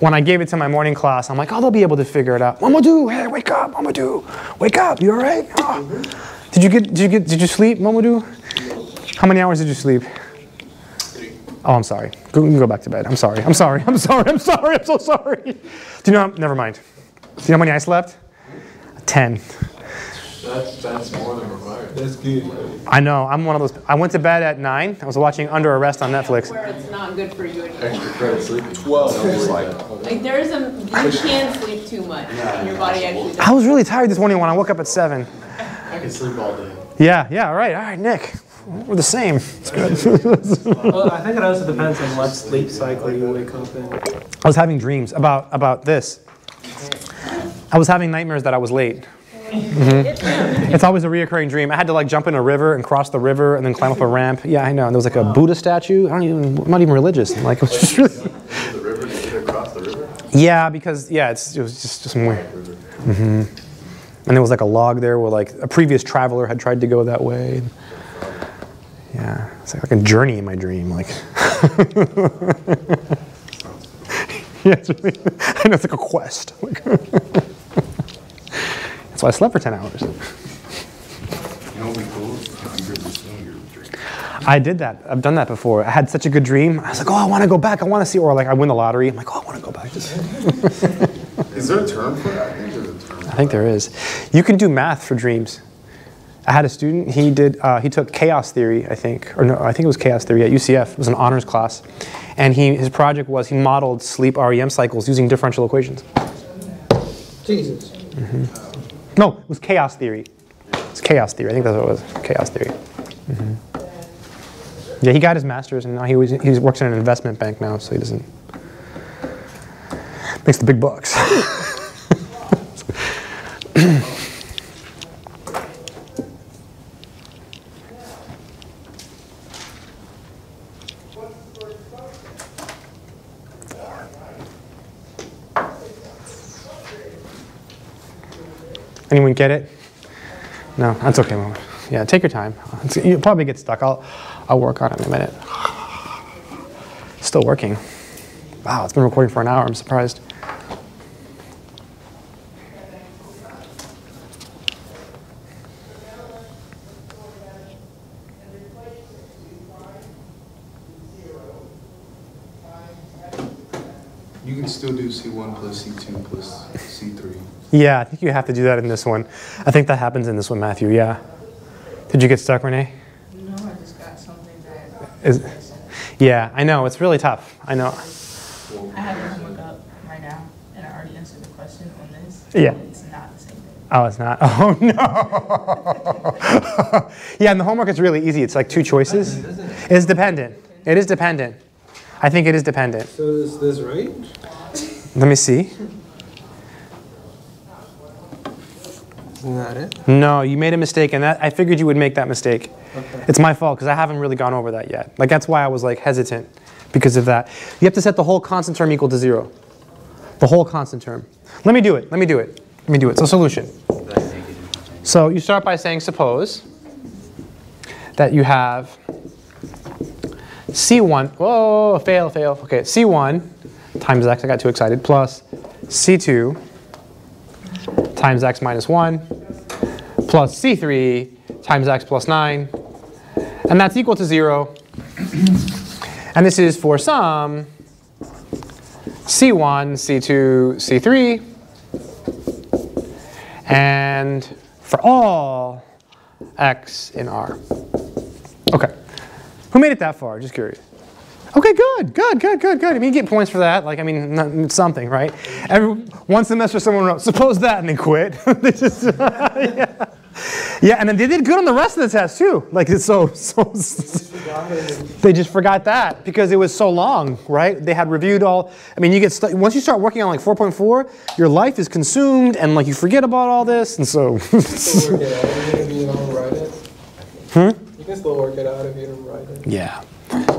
When I gave it to my morning class, I'm like, oh, they'll be able to figure it out. Mamadou, hey, wake up, Mamadou, wake up. You all right? Oh. Did you get? Did you get? Did you sleep, Mamadou? How many hours did you sleep? Oh, I'm sorry. Go, go back to bed. I'm sorry. I'm sorry. I'm sorry. I'm sorry. I'm so sorry. Do you know? Never mind. Do you know how many I slept? Ten. That's, that's more than required. That's good. I know. I'm one of those. I went to bed at nine. I was watching Under Arrest on Netflix. Where it's not good for you anymore. Extra credit sleeping. Twelve. It's like, Like there is a, you can sleep too much and your body actually I was really tired this morning when I woke up at seven. I can sleep all day. Yeah. Yeah. All right. All right, Nick. We're the same. It's good. Well, I think it also depends on what sleep cycle you wake up in. I was having dreams about about this. I was having nightmares that I was late. Mhm. It's always a reoccurring dream. I had to like jump in a river and cross the river and then climb up a ramp. Yeah, I know. And there was like a Buddha statue. I don't even. I'm not even religious. Like it was just really. The river, you get across the river? Yeah, because yeah, it's, it was just just weird. Mm-hmm. And there was like a log there where like a previous traveler had tried to go that way. Yeah, it's like, like a journey in my dream. Like, yeah, it's really, and it's like a quest. Like That's why I slept for ten hours. You know what would be cool? If you really swing your drink. I did that. I've done that before. I had such a good dream. I was like, oh, I want to go back. I want to see, or like I win the lottery. I'm like, oh, I want to go back. Is there a term for that? I think there's a term. I think there is. You can do math for dreams. I had a student. He did. Uh, he took chaos theory, I think, or no, I think it was chaos theory at UCF. It was an honors class, and he his project was he modeled sleep REM cycles using differential equations. Jesus. No, it was chaos theory. It's chaos theory. I think that's what it was. Chaos theory. Mhm. Yeah, he got his master's, and now he was, he works in an investment bank now, so he doesn't makes the big bucks. Anyone get it? No, that's okay. Yeah, take your time. You'll probably get stuck. I'll, I'll work on it in a minute. Still working. Wow, it's been recording for an hour. I'm surprised. You can still do C1 plus C2 plus C3. Yeah, I think you have to do that in this one. I think that happens in this one, Matthew. Yeah. Did you get stuck, Renee? No, I just got something that. Is, yeah, I know. It's really tough. I know. I have your homework up right now, and I already answered the question on this. Yeah. It's not the same thing. Oh, it's not. Oh no. yeah, and the homework is really easy. It's like two choices. It's dependent. It is dependent. I think it is dependent. So is this right? Let me see. Isn't that it? No, you made a mistake, and that I figured you would make that mistake. It's my fault because I haven't really gone over that yet. Like that's why I was like hesitant because of that. You have to set the whole constant term equal to zero. The whole constant term. Let me do it. Let me do it. Let me do it. So solution. So you start by saying suppose that you have C1. Whoa, fail, fail. Okay, C1 times x. I got too excited. Plus C2 times x minus 1 plus C3 times x plus 9 And that's equal to 0. And this is for some C1, C2, C3. And for all x in R. Okay. Who made it that far? Just curious. Okay, good, good, good, good, good. I mean, you get points for that. Like, I mean, not- it's something, right? Every, one semester, someone wrote, suppose that, and they quit. they just, yeah. yeah, and then they did good on the rest of the test too. Like, it's so, so, they just forgot that because it was so long, right? They had reviewed all. I mean, you get stu- once you start working on like 4.4, your life is consumed, and like you forget about all this, and so. Still work it out if you don't write it. Hmm? You can still work it out if you don't write it. Yeah.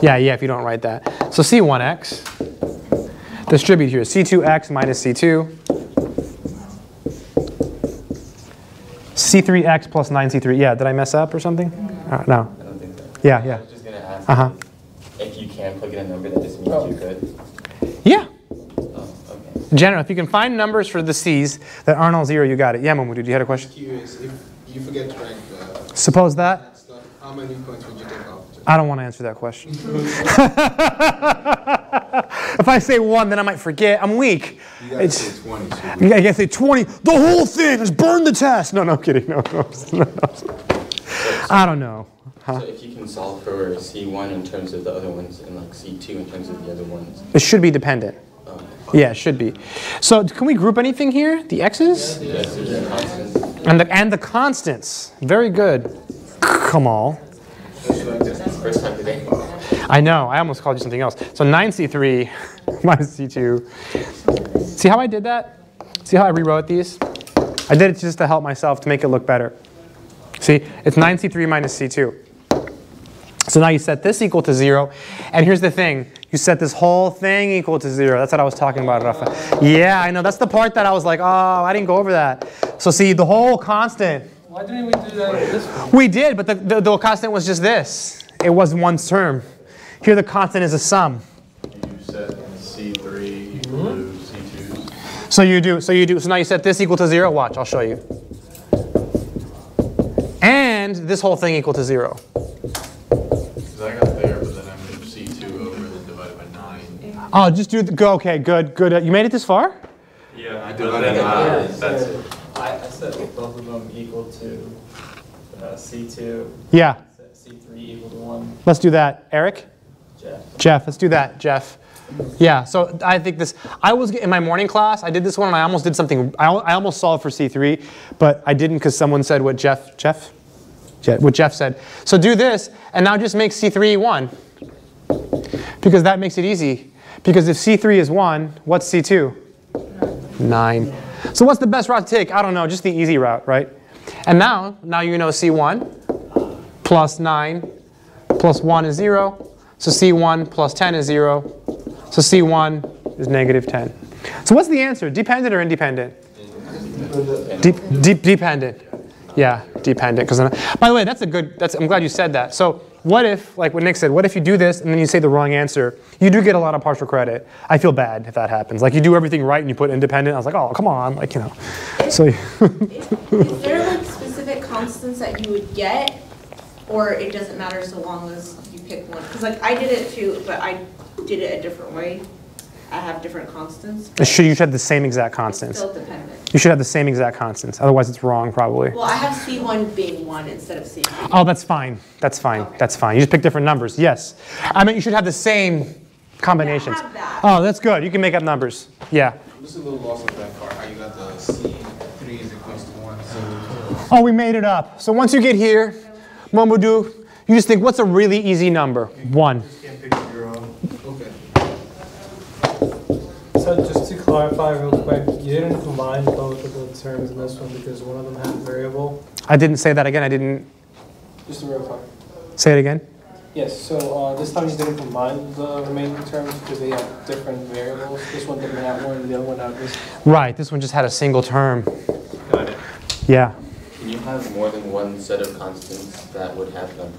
Yeah, yeah, if you don't write that. So C1x, distribute here, C2x minus C2. C3x plus 9C3. Yeah, did I mess up or something? Uh, no. I don't think so. Yeah, I yeah. was just gonna ask. Uh-huh. If you can plug in a number, that just means you could. Yeah. Oh, okay. General, if you can find numbers for the C's that aren't all zero, you got it. Yeah, Mamudu, you had a question? Curious, if you forget to write the Suppose that? That stuff, how many points would you take off? I don't want to answer that question. if I say one, then I might forget. I'm weak. You gotta It's- say twenty, so we- I guess say 20, the whole thing, just burn the test. No, no, I'm kidding. No, no, no. I don't know. So if you can solve for C1 in terms of the other ones and like C2 in terms of the other ones. It should be dependent. Yeah, it should be. So can we group anything here? The x's? Yes, there's a constant. And the, and the constants. Very good. Today. I know, I almost called you something else. So 9C3 minus C2. See how I did that? See how I rewrote these? I did it just to help myself to make it look better. See, it's 9C3 minus C2. So now you set this equal to 0. And here's the thing. You set this whole thing equal to 0. That's what I was talking about, Rafa. Yeah, I know. That's the part that I was like, oh, I didn't go over that. So see, the whole constant. Why didn't we do that this one? We did, but the, the, the constant was just this. It was one term. Here the constant is a sum. You set C3 equal to C2s. So you do, so you do, so now you set this equal to zero, watch, I'll show you. And this whole thing equal to zero. I got there, but then I moved C2 over and then divided by 9. Oh, just do, the, go, okay, good, good. Uh, You made it this far? Yeah, I divided then, uh. That's it. I, I set both of them equal to uh, C2, Yeah, C3 equal to 1, let's do that. Eric? Jeff. Jeff, let's do that, Jeff. Yeah, so I think this, I was, in my morning class, I did this one and I almost did something, I, I almost solved for C3, but I didn't because someone said what Jeff, Jeff? Je- What Jeff said. So do this and now just make C3 1. Because that makes it easy. Because if C3 is 1, what's C2? 9. So what's the best route to take? I don't know, just the easy route, right? And now, now you know C1 plus 9 plus 1 is 0. So C1 plus 10 is 0. So C1 is negative 10. So what's the answer? Dependent or independent? Deep, deep, dependent. Yeah, dependent. Because by the way, that's a good. That's I'm glad you said that. So what if, like what Nick said, what if you do this and then you say the wrong answer? You do get a lot of partial credit. I feel bad if that happens. Like you do everything right and you put independent. I was like, oh come on, like you know. So Is there like specific constants that you would get, or it doesn't matter so long as you pick one? Because like I did it too, but I did it a different way. I have different constants. Should, you should have the same exact constants. still dependent. You should have the same exact constants. Otherwise, it's wrong probably. Well, I have C1 being 1 instead of C. Oh, that's fine. That's fine. Okay. That's fine. You just pick different numbers. Yes. I mean, you should have the same combinations. Yeah, that. Oh, that's good. You can make up numbers. Yeah. Just a little lost on that part. How you got the C3 is equals to 1. So oh, we made it up. So once you get here, Momodou, you just think, what's a really easy number? 1. So just to clarify real quick, you didn't combine both of the terms in this one because one of them had a variable? I didn't say that again. I didn't Just to verify. say it again. Yes, so uh, this time you didn't combine the remaining terms because they have different variables. This one didn't have one, the other one had this. Right. This one just had a single term. Got it. Yeah. Can you have more than one set of constants that would have them?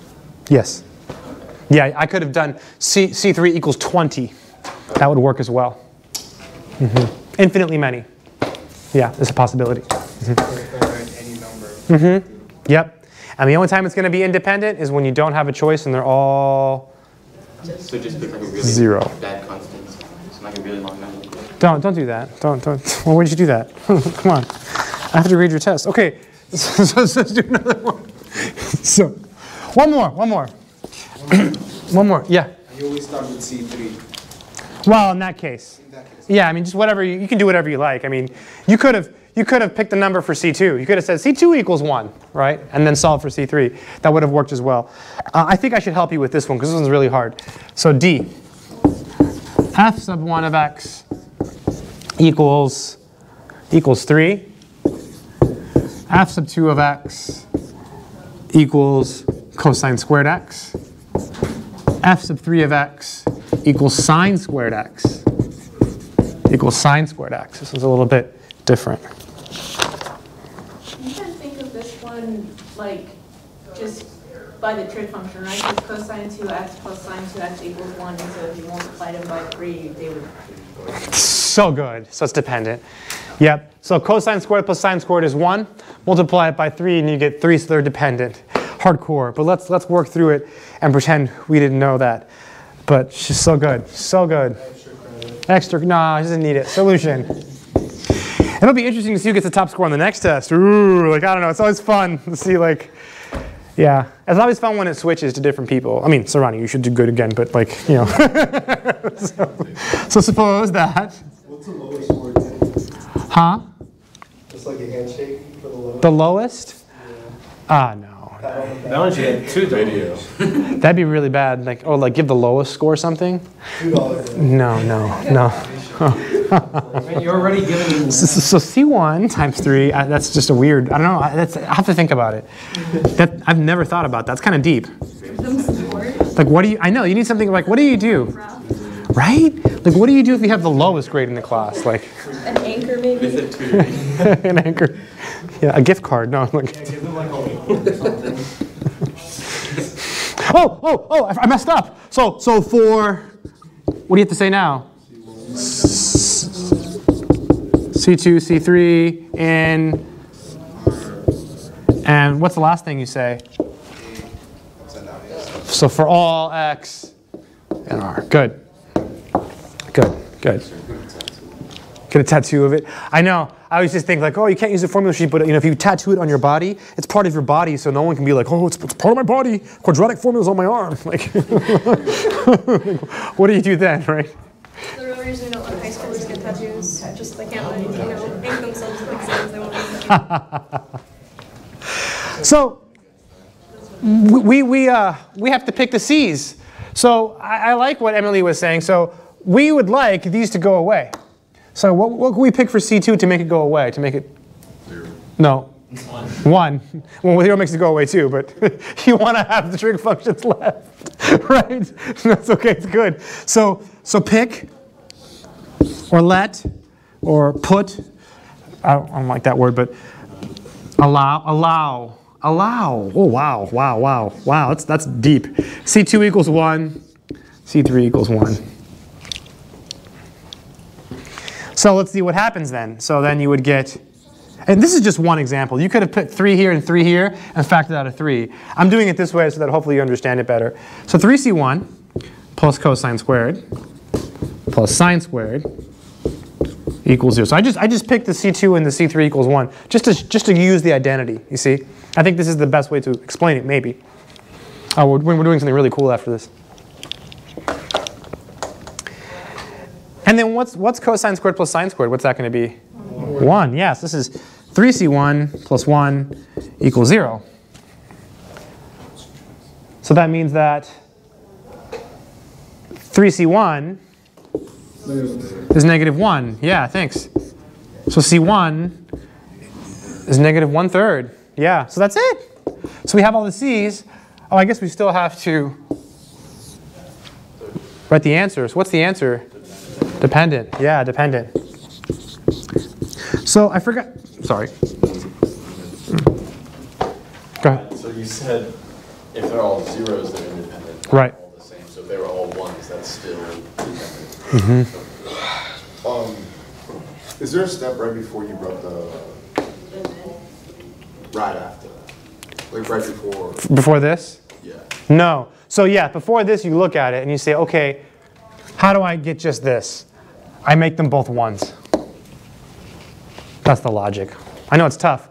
Yes. Yeah, I could have done C, C3 equals 20. That would work as well. Hmm Infinitely many. Yeah, it's a possibility. So if I write any number. Yep. And the only time it's going to be independent is when you don't have a choice and they're all So just pick like a really Zero. bad constant, so like a really long number. Don't don't do that. Don't don't. Well, why did you do that? Come on. I have to grade your test. Okay. So, so, so let's do another one. So, one more. One more. one more. Yeah. You always start with C three. Well, in that case. Yeah. I mean, just whatever you, you can do whatever you like. I mean, you could have you could have picked a number for C2. You could have said C2 equals one, right? And then solve for C3. That would have worked as well. Uh, I think I should help you with this one because this one's really hard. So D. F sub one of x equals equals 3. f sub 2 of x equals cosine squared x. f sub 3 of x equals sine squared x equals sine squared x. This is a little bit different. You can think of this one like just by the trig function, right? Because cosine two x plus sine two x equals one, and so if you multiply them by three, they would. So good. So it's dependent. Yep. So cosine squared plus sine squared is 1. Multiply it by 3 and you get 3, so they're dependent. Hardcore. But let's, let's work through it and pretend we didn't know that. But she's so good. So good. Extra. Nah, she doesn't need it. Solution. It'll be interesting to see who gets the top score on the next test. Ooh, like, I don't know. It's always fun to see, like, yeah. It's always fun when it switches to different people. I mean, Sarani, you should do good again, but, like, you know. so, so suppose that. What's the lowest score? Huh? Just like a handshake for the lowest? The lowest? Ah, no. That one should get two Video. That'd be really bad. Like, oh, like give the lowest score something? Two dollars. No, no, no. Man, You're already giving. So, so so C1 times 3, uh, that's just a weird, I don't know, I- that's, I have to think about it. That, I've never thought about that. That's kind of deep. Like, what do you, I know, you need something like, what do you do? Right? Like, what do you do if you have the lowest grade in the class? Like, An anchor maybe? an anchor. Yeah, a gift card. No, like, Give them like a week or something. oh, oh, oh, I I messed up. So, so for, what do you have to say now? C2, C3, in, and what's the last thing you say? So for all x and r. Good. Good, good. Get a tattoo of it. I know. I always just think like, oh, you can't use the formula sheet, but you know, if you tattoo it on your body, it's part of your body, so no one can be like, oh, it's, it's part of my body. Quadratic formula's on my arm. Like, what do you do then, right? The real reason don't let high schoolers get tattoos, just they can't, like, you know, themselves exams they want So we, we, uh, we have to pick the C's. So I, I like what Emily was saying. So we would like these to go away. So what, what can we pick for C2 to make it go away? To make it no. One. Well, zero makes it go away too, but you want to have the trig functions left, right? That's okay. It's good. So so pick or let or put. I don't, I don't like that word, but allow allow allow. Oh wow wow wow wow. That's that's deep. C2 equals one. C3 equals one. So let's see what happens then. So then you would get, and this is just one example. You could have put three here and three here and factored out a three. I'm doing it this way so that hopefully you understand it better. So 3c1 plus cosine squared plus sine squared equals zero. So I just, I just picked the C2 and the C3 equals one just to, just to use the identity, you see? I think this is the best way to explain it, maybe. Oh, we're, we're doing something really cool after this. And then what's, what's cosine squared plus sine squared? What's that going to be? 1. Yes, this is 3c1 plus 1 equals 0. So that means that 3c1 is negative 1. Yeah, thanks. So c1 is negative 1 third. Yeah, so that's it. So we have all the c's. Oh, I guess we still have to write the answers. What's the answer? Dependent. Yeah, dependent. So I forgot. Sorry. Go ahead. So you said if they're all zeros, they're independent. Right. All the same. So if they were all ones, that's still dependent. Mm-hmm. Um, is there a step right before you rub the, right after? Like right before. Before this? Yeah. No. So yeah, before this you look at it and you say, okay, how do I get just this? I make them both ones. That's the logic. I know it's tough.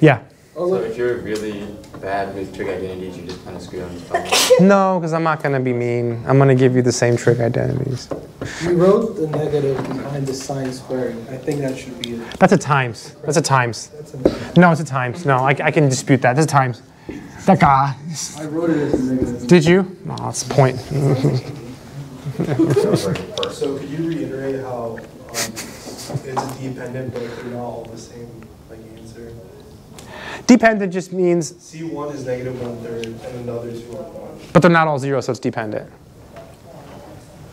Yeah. So if you're really bad with trig identities, you just kind of screw on the problem. No, because I'm not going to be mean. I'm going to give you the same trig identities. You wrote the negative behind the sign squaring. I think that should be it. That's a times. That's a times. No, it's a times. No, I, I can dispute that. That's a times. That guy. I wrote it as a negative. Did you? No, that's the point. So could you reiterate how um, it's dependent, but they're not all the same like answer? Dependent just means, C1 is negative one third, and another is one. but they're not all zero, so it's dependent.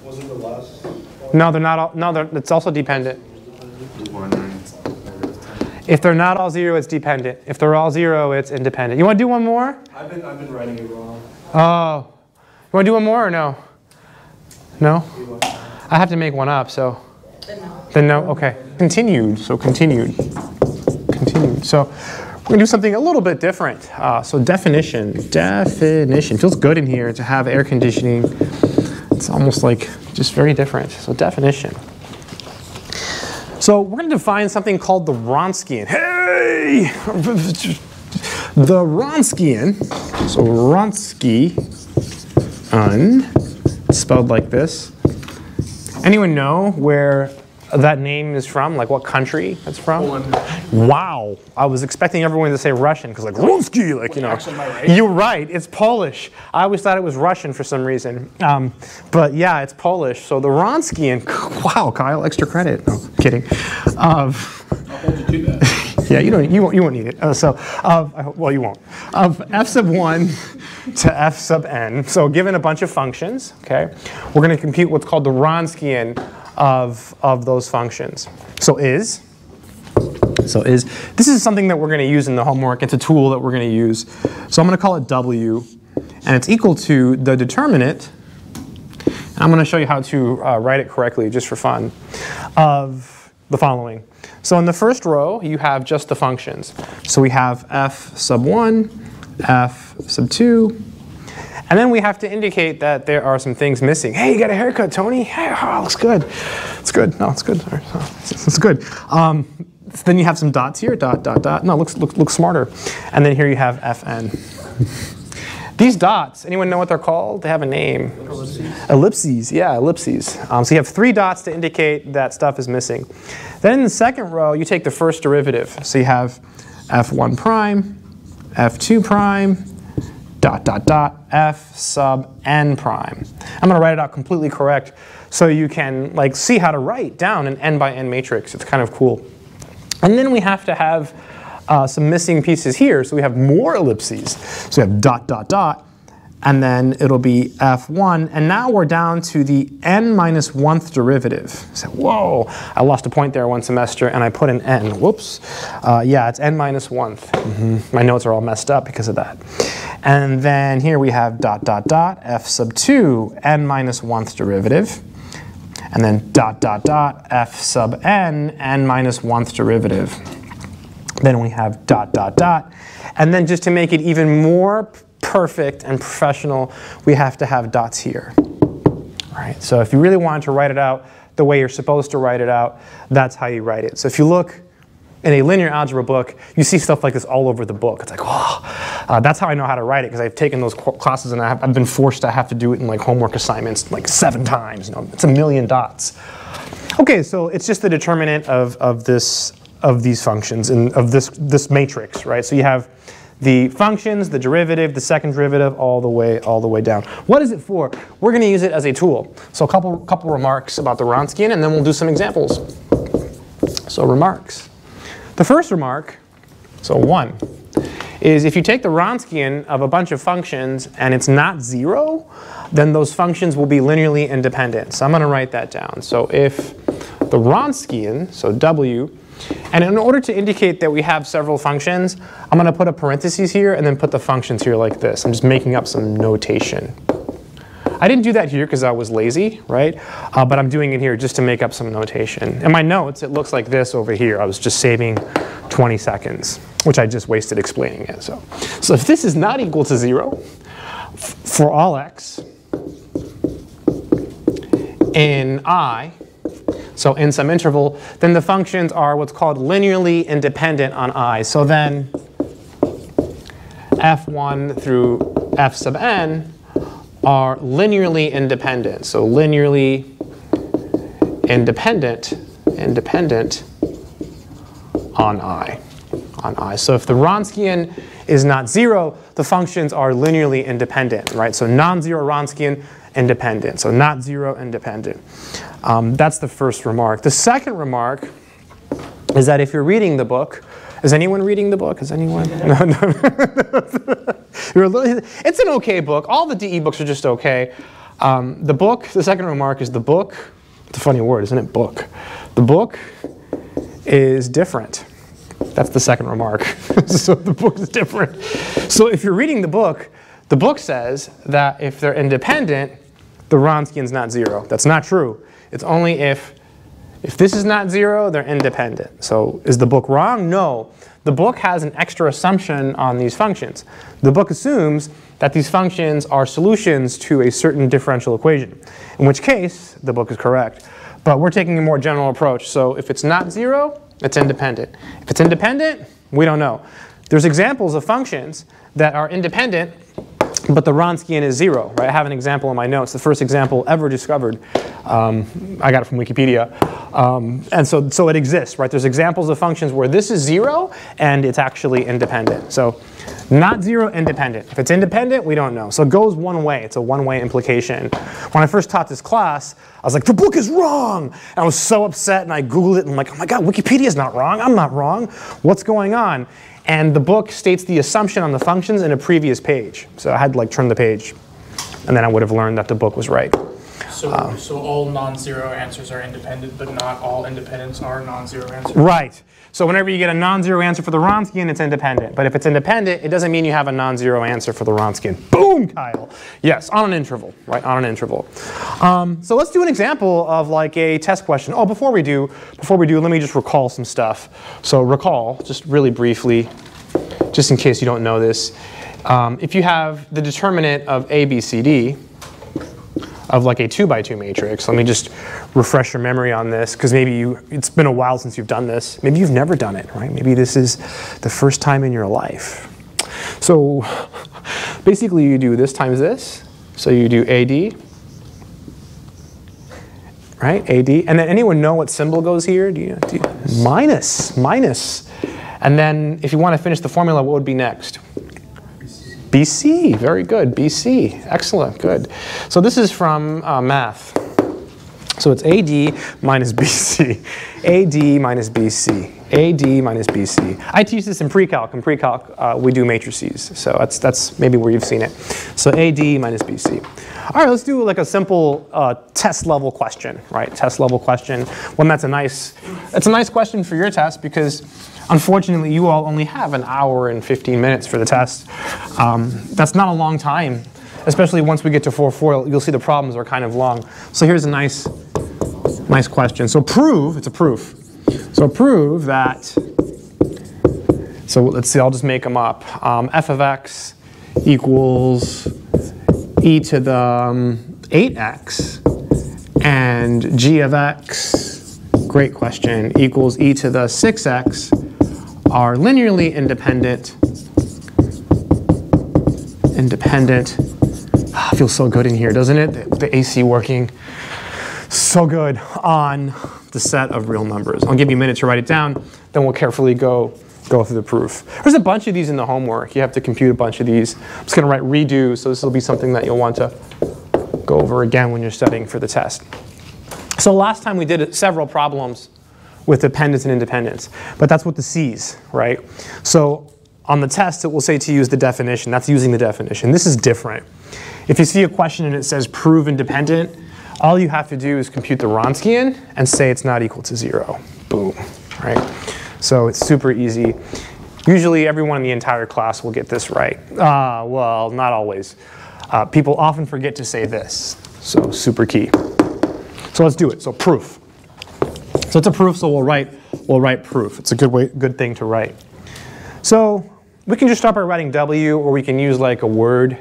Wasn't the last? No, they're not all, no, they're, it's also dependent. If they're not all zero, it's dependent. If they're all zero, it's independent. You want to do one more? I've been, I've been writing it wrong. Oh. You want to do one more or no? No? I have to make one up, so. Then no, okay. Continued, so continued. Continued. So we're to do something a little bit different. Uh, so definition, definition. Feels good in here to have air conditioning. It's almost like just very different. So definition. So we're going to define something called the Wronskian. Hey! The Wronskian, so Wronski, un, spelled like this. Anyone know where that name is from? Like what country it's from? Wow. I was expecting everyone to say Russian because like Wronski, like you know. You're right. It's Polish. I always thought it was Russian for some reason. Um, but yeah, it's Polish. So the Wronskian. Wow, Kyle, extra credit. No, kidding. Of yeah, you don't. You won't. You won't need it. Uh, so, well, you won't. Of f sub one to f sub n. So, given a bunch of functions, okay, we're going to compute what's called the Wronskian of of those functions. So is. So is this is something that we're going to use in the homework. It's a tool that we're going to use. So I'm going to call it w, and it's equal to the determinant. I'm going to show you how to uh, write it correctly, just for fun, of the following. So in the first row, you have just the functions. So we have f sub 1, f sub 2, and then we have to indicate that there are some things missing. Hey, you got a haircut, Tony? Hey, oh, looks good. It's good. No, it's good. It's, good. Um, then you have some dots here, dot, dot, dot. No, looks, looks, looks smarter. And then here you have fn. These dots, anyone know what they're called? They have a name. Ellipses, yeah, ellipses. Um, so you have three dots to indicate that stuff is missing. Then in the second row, you take the first derivative. So you have f1 prime, f2 prime, dot, dot, dot, f sub n prime. I'm going to write it out completely correct so you can like see how to write down an n by n matrix. It's kind of cool. And then we have to have uh, some missing pieces here. So we have more ellipses. So we have dot, dot, dot, and then it'll be f1. And now we're down to the n minus 1th derivative. So, whoa, I lost a point there one semester and I put an n. Whoops. Uh, yeah, it's n minus 1th. Mhm. My notes are all messed up because of that. And then here we have dot, dot, dot, f sub 2, n minus 1th derivative and then dot, dot, dot, f sub n, n minus 1th derivative. Then we have dot, dot, dot. And then just to make it even more perfect and professional, we have to have dots here. Right? So if you really wanted to write it out the way you're supposed to write it out, that's how you write it. So if you look in a linear algebra book, you see stuff like this all over the book. It's like, wow. Uh, that's how I know how to write it because I've taken those classes and I have, I've been forced to have to do it in like homework assignments like seven times. You know, it's a million dots. Okay, so it's just the determinant of, of this of these functions and of this this matrix, right? So you have the functions, the derivative, the second derivative, all the way all the way down. What is it for? We're going to use it as a tool. So a couple couple remarks about the Wronskian, and then we'll do some examples. So remarks. The first remark, so one, is if you take the Wronskian of a bunch of functions and it's not zero, then those functions will be linearly independent. So I'm going to write that down. So if the Wronskian, so W, and in order to indicate that we have several functions, I'm going to put a parenthesis here and then put the functions here like this. I'm just making up some notation. I didn't do that here because I was lazy, right? Uh, but I'm doing it here just to make up some notation. In my notes, it looks like this over here. I was just saving 20 20 seconds, which I just wasted explaining it. So, so if this is not equal to 0 for all x in i, so in some interval, then the functions are what's called linearly independent on i. So then f1 through f sub n are linearly independent. So linearly independent, independent on i, on i. So if the Wronskian is not zero, the functions are linearly independent, right? So non-zero Wronskian, independent. So not zero independent. Um, that's the first remark. The second remark is that if you're reading the book, is anyone reading the book? Is anyone? No, no. it's an okay book. All the DE books are just okay. Um, the book, the second remark is the book. It's a funny word, isn't it? Book. The book is different. That's the second remark. so the book is different. So if you're reading the book, the book says that if they're independent, the Wronskian's not zero. That's not true. It's only if, if this is not zero, they're independent. So is the book wrong? No. The book has an extra assumption on these functions. The book assumes that these functions are solutions to a certain differential equation, in which case the book is correct. But we're taking a more general approach. So if it's not zero, it's independent. If it's independent, we don't know. There's examples of functions that are independent but the Wronskian is zero, right? I have an example in my notes, the first example ever discovered. Um, I got it from Wikipedia. Um, and so, so it exists, right? There's examples of functions where this is zero and it's actually independent. So not zero independent. If it's independent, we don't know. So it goes one way. It's a one-way implication. When I first taught this class, I was like, the book is wrong. And I was so upset and I Googled it and I'm like, oh my God, Wikipedia is not wrong. I'm not wrong. What's going on? And the book states the assumption on the functions in a previous page. So I had to like turn the page. And then I would have learned that the book was right. So, um, so all non-zero answers are independent, but not all independents are non-zero answers? Right. So whenever you get a non-zero answer for the Wronskian, it's independent. But if it's independent, it doesn't mean you have a non-zero answer for the Wronskian. Boom, Kyle. Yes, on an interval, right, on an interval. Um, so let's do an example of like a test question. Oh, before we do, before we do, let me just recall some stuff. So recall, just really briefly, just in case you don't know this. Um, if you have the determinant of A, B, C, D, of like a two by two matrix. Let me just refresh your memory on this because maybe you, it's been a while since you've done this. Maybe you've never done it, right? Maybe this is the first time in your life. So basically you do this times this. So you do AD, right? AD. And then anyone know what symbol goes here? Do you, do you, minus, minus. And then if you want to finish the formula, what would be next? BC, very good. BC, excellent, good. So this is from uh, math. So it's AD minus BC. AD minus BC. AD minus BC. I teach this in pre-calc. In pre-calc, uh, we do matrices. So that's, that's maybe where you've seen it. So AD minus BC. All right, let's do like a simple uh, test level question, right? Test level question. One that's a nice, it's a nice question for your test because Unfortunately, you all only have an hour and 15 minutes for the test. Um, that's not a long time, especially once we get to 4.4, you'll see the problems are kind of long. So here's a nice, nice question. So prove, it's a proof. So prove that, so let's see, I'll just make them up. Um, f of x equals e to the um, 8x and g of x, great question, equals e to the 6x are linearly independent. Independent. Ah, feels so good in here, doesn't it? The, the AC working so good on the set of real numbers. I'll give you a minute to write it down, then we'll carefully go go through the proof. There's a bunch of these in the homework. You have to compute a bunch of these. I'm just going to write redo, so this will be something that you'll want to go over again when you're studying for the test. So last time we did several problems with dependence and independence. But that's what the C's, right? So on the test, it will say to use the definition. That's using the definition. This is different. If you see a question and it says prove independent, all you have to do is compute the Wronskian and say it's not equal to zero. Boom, right? So it's super easy. Usually everyone in the entire class will get this right. Uh, well, not always. Uh, people often forget to say this, so super key. So let's do it. So proof. So it's a proof, so we'll write, we'll write proof. It's a good way, good thing to write. So we can just start by writing W, or we can use like a word.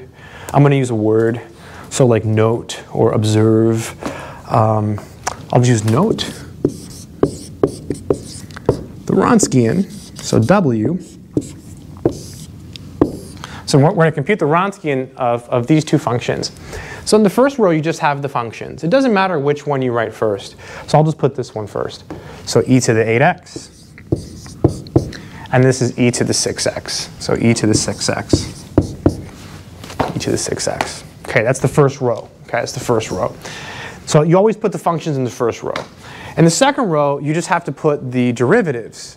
I'm going to use a word, so like note or observe. Um, I'll just use note. The Wronskian, so W. So we're going to compute the Wronskian of, of these two functions. So in the first row, you just have the functions. It doesn't matter which one you write first. So I'll just put this one first. So e to the 8x. And this is e to the 6x. So e to the 6x. e to the 6x. Okay, that's the first row. Okay, that's the first row. So you always put the functions in the first row. In the second row, you just have to put the derivatives.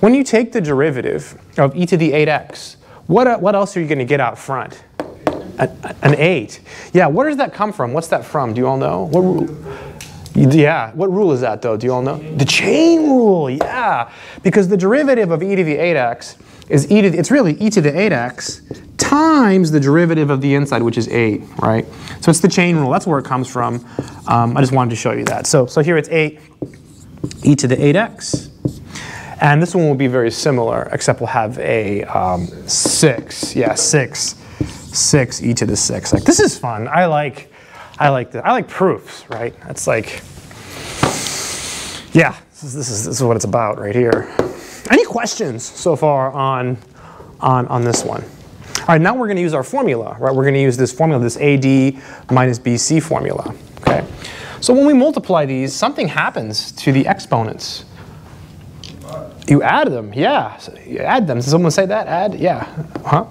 When you take the derivative of e to the 8x, what, uh, what else are you going to get out front? An 8. Yeah, where does that come from? What's that from? Do you all know? What rule? Yeah, what rule is that though? Do you all know? The chain rule, yeah. Because the derivative of e to the 8x is e to the, it's really e to the 8x times the derivative of the inside, which is 8, right? So it's the chain rule. That's where it comes from. Um, I just wanted to show you that. So, so here it's 8 e to the 8x. And this one will be very similar, except we'll have a um, 6. Yeah, 6 6 e to the 6. Like this is fun. I like I like the, I like proofs, right? That's like yeah, this is, this is this is what it's about right here. Any questions so far on on on this one? All right, now we're going to use our formula, right? We're going to use this formula, this AD minus BC formula, okay? So when we multiply these, something happens to the exponents. You add them, yeah. So you add them. Does someone say that? Add? Yeah. Huh?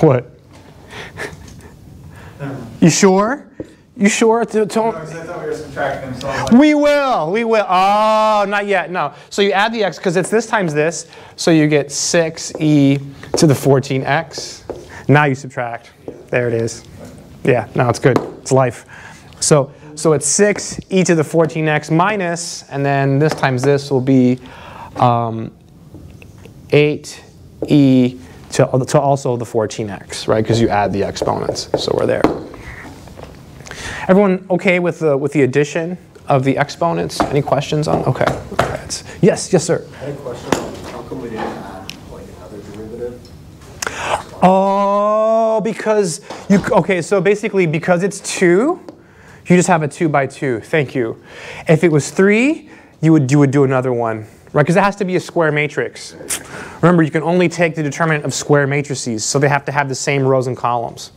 What? You sure? You sure? To, to, I thought we were subtracting them, so like, we will, we will. Oh, not yet, no. So you add the x, because it's this times this, so you get 6e to the 14x. Now you subtract. There it is. Yeah, no, it's good. It's life. So, so it's 6e to the 14x minus, and then this times this will be um, 8e to, to also the 14x, right? Because you add the exponents, so we're there. Everyone okay with the, with the addition of the exponents? Any questions on? Okay. Yes, yes, sir. I had a question on how come we didn't add like another derivative? Oh, because you, okay, so basically because it's two, you just have a two by two. Thank you. If it was three, you would, you would do another one, right? Because it has to be a square matrix. Remember, you can only take the determinant of square matrices, so they have to have the same rows and columns.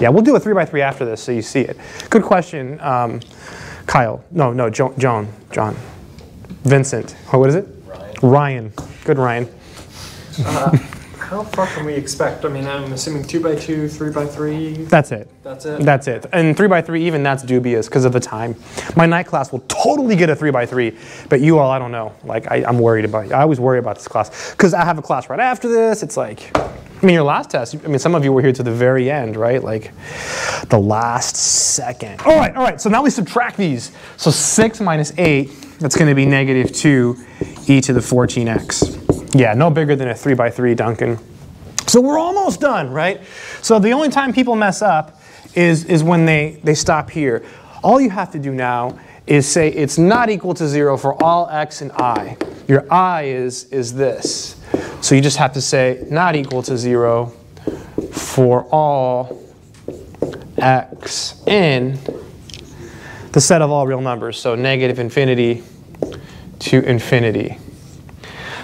Yeah, we'll do a three by three after this so you see it. Good question, um, Kyle. No, no, jo Joan, John. Vincent. Oh, what is it? Ryan. Ryan. Good Ryan. Uh, how far can we expect? I mean, I'm assuming two by two, three by three. That's it. That's it. That's it. And three by three, even that's dubious because of the time. My night class will totally get a three by three, but you all, I don't know. Like, I, am worried about. I always worry about this class because I have a class right after this. It's like, I mean, your last test. I mean, some of you were here to the very end, right? Like, the last second. All right, all right. So now we subtract these. So six minus eight. That's going to be negative two, e to the 14x. Yeah, no bigger than a three by three, Duncan. So we're almost done, right? So the only time people mess up is, is when they, they stop here. All you have to do now is say it's not equal to zero for all x and i. Your i is, is this. So you just have to say not equal to zero for all x in the set of all real numbers. So negative infinity to infinity.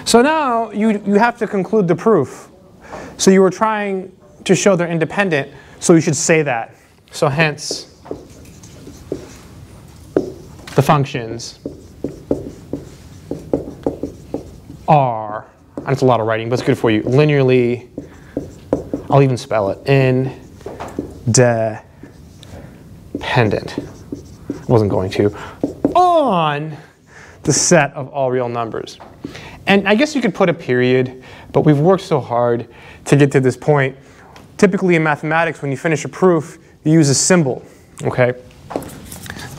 So now you, you have to conclude the proof. So you were trying to show they're independent, so you should say that. So hence, the functions are, and it's a lot of writing, but it's good for you, linearly, I'll even spell it, independent. I wasn't going to. On the set of all real numbers. And I guess you could put a period, but we've worked so hard to get to this point. Typically in mathematics, when you finish a proof, you use a symbol, okay?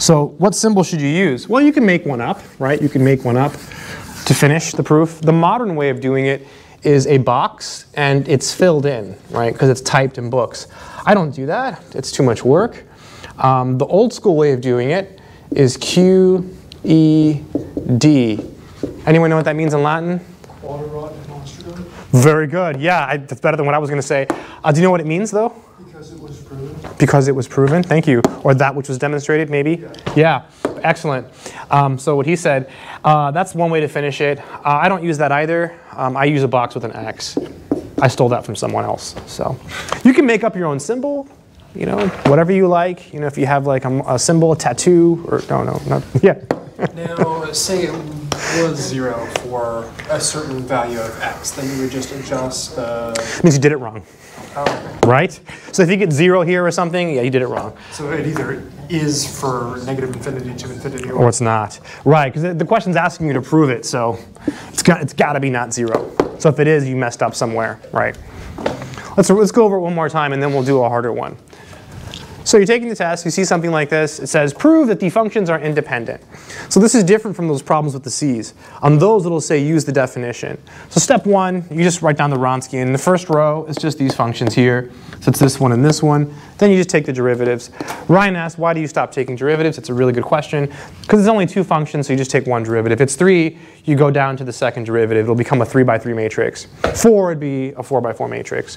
So what symbol should you use? Well, you can make one up, right? You can make one up to finish the proof. The modern way of doing it is a box and it's filled in, right? Because it's typed in books. I don't do that. It's too much work. Um, the old school way of doing it is Q, E, D. Anyone know what that means in Latin? Quod erat demonstrandum, Very good. Yeah, I, that's better than what I was going to say. Uh, do you know what it means, though? because it was proven. Because it was proven. Thank you. Or that which was demonstrated, maybe? Yeah. Excellent. Um, so what he said, uh, that's one way to finish it. Uh, I don't use that either. Um, I use a box with an X. I stole that from someone else. So you can make up your own symbol. You know, whatever you like. You know, if you have like a, a symbol, a tattoo, or no, no, not yeah. Now, say it was zero for a certain value of x, then you would just adjust the. means you did it wrong, Oh, right? So if you get zero here or something, yeah, you did it wrong. so it either is for negative infinity to infinity, or it's not. Right, because the question's asking you to prove it, so it's got, it's got to be not zero. So if it is, you messed up somewhere, right? Let's, let's go over it one more time and then we'll do a harder one. So you're taking the test, you see something like this, it says prove that the functions are independent. So this is different from those problems with the C's. On those it'll say use the definition. So step one, you just write down the Wronski. In the first row, it's just these functions here. So it's this one and this one. Then you just take the derivatives. Ryan asked, why do you stop taking derivatives? It's a really good question. Because it's only two functions, so you just take one derivative. If it's three, you go down to the second derivative. It'll become a three by three matrix. Four would be a four by four matrix.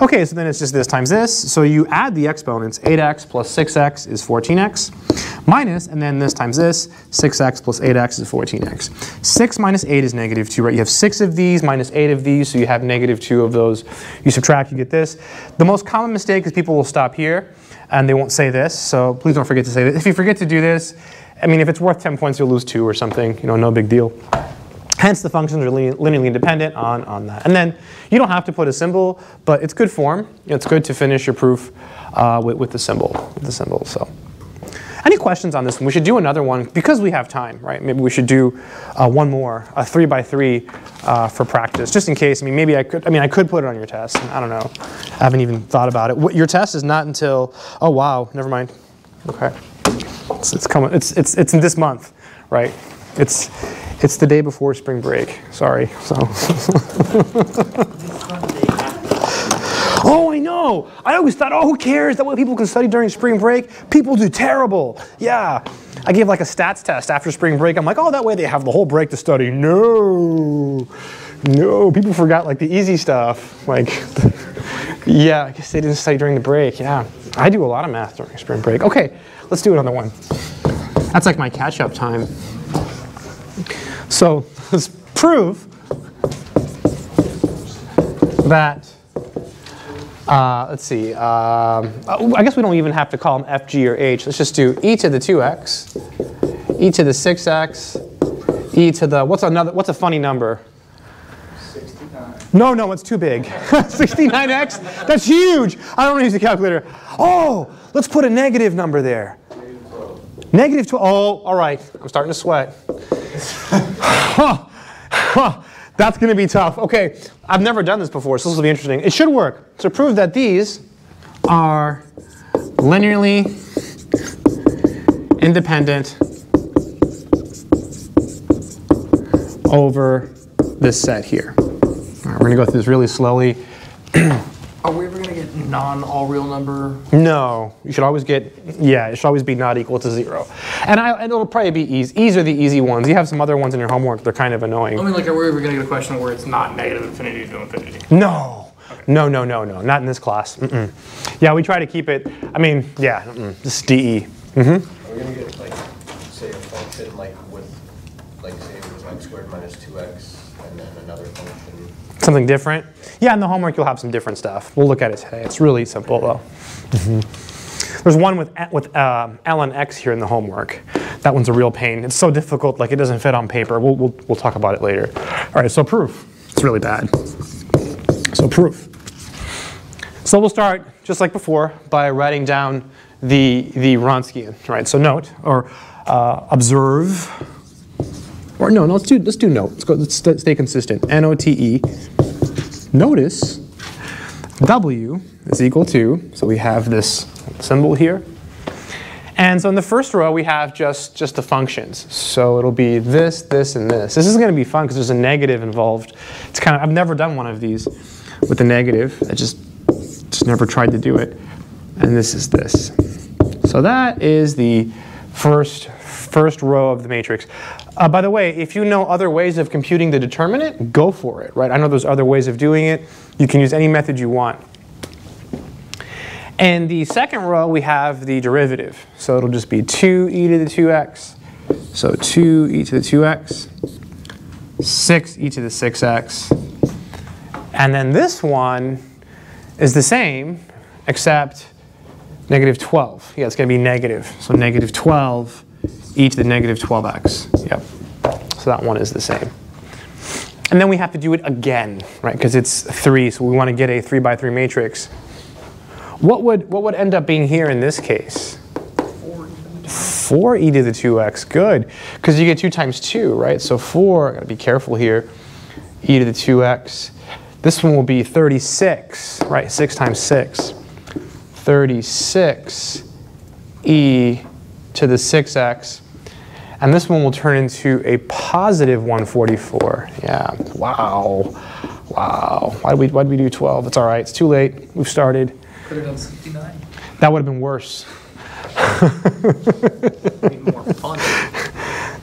Okay, so then it's just this times this. So you add the exponents. 8x plus 6x is 14x. Minus, and then this times this, 6x plus 8x is 14x. 6 minus 8 is negative 2, right? You have 6 of these minus 8 of these, so you have negative 2 of those. You subtract, you get this. The most common mistake is people will stop here, and they won't say this, so please don't forget to say this. If you forget to do this, I mean, if it's worth 10 points, you'll lose 2 or something, you know, no big deal. Hence, the functions are linearly independent on, on that. And then you don't have to put a symbol, but it's good form. It's good to finish your proof uh, with, with the symbol. The symbol. So, any questions on this one? We should do another one because we have time, right? Maybe we should do uh, one more, a three by three uh, for practice, just in case. I mean, maybe I could. I mean, I could put it on your test. I don't know. I haven't even thought about it. What, your test is not until. Oh wow, never mind. Okay, it's, it's coming. It's it's it's in this month, right? It's it's the day before spring break. Sorry. So. oh, I know. I always thought, oh, who cares? That way people can study during spring break. People do terrible. Yeah. I gave like a stats test after spring break. I'm like, oh, that way they have the whole break to study. No. No. People forgot like the easy stuff. Like, yeah, I guess they didn't study during the break. Yeah. I do a lot of math during spring break. Okay, let's do it another one. That's like my catch up time. So let's prove that, uh, let's see, um, I guess we don't even have to call them f, g, or h. Let's just do e to the 2x, e to the 6x, e to the, what's another, what's a funny number? 69. No, no, it's too big. 69x? That's huge. I don't use a calculator. Oh, let's put a negative number there. Negative 12. Oh, all right. I'm starting to sweat. huh. Huh. That's going to be tough. Okay, I've never done this before, so this will be interesting. It should work. So prove that these are linearly independent over this set here. All right, we're going to go through this really slowly. Are we ever going to get non all real number? No, you should always get, yeah, it should always be not equal to zero. And, I, and it'll probably be easy. These are the easy ones. You have some other ones in your homework, they're kind of annoying. I mean, like, are we ever going to get a question where it's not negative infinity to infinity? No, no, no, no, no, not in this class. Mm-mm. Yeah, we try to keep it, I mean, yeah, mm-mm. this is DE. Mm-hmm. Are we gonna get like, say a function like with, like say it was x squared minus two x and then another function? Something different? Yeah, in the homework you'll have some different stuff. We'll look at it today. It's really simple though. Mhm. There's one with, with uh, ln x here in the homework. That one's a real pain. It's so difficult, like it doesn't fit on paper. We'll, we'll, we'll talk about it later. All right, so proof. It's really bad. So proof. So we'll start, just like before, by writing down the, the Wronskian, right? So note, or uh, observe, or no, no, let's do, let's do note. Let's go, let's st- stay consistent. N-O-T-E. Notice W is equal to, so we have this symbol here. And so in the first row, we have just, just the functions. So it'll be this, this, and this. This is going to be fun because there's a negative involved. It's kind of, I've never done one of these with a negative. I just, just never tried to do it. And this is this. So that is the first first row of the matrix. Uh, by the way, if you know other ways of computing the determinant, go for it, right? I know there's other ways of doing it. You can use any method you want. And the second row, we have the derivative. So it'll just be 2e to the 2x. So 2e to the 2x, 6e to the 6x. And then this one is the same, except negative 12. Yeah, it's going to be negative. So negative 12 e to the negative 12x. That one is the same. And then we have to do it again, right? Because it's 3, so we want to get a 3 by 3 matrix. What would, what would end up being here in this case? 4e to the 2x, good. Because you get 2 times 2, right? So 4, got to be careful here, e to the 2x. This one will be 36, right? 6 times 6. 36 e to the 6x. And this one will turn into a positive 144. Yeah, wow. Wow. Why did we, why did we do 12? It's all right. It's too late. We've started. Could have done 69. That would have been worse. more.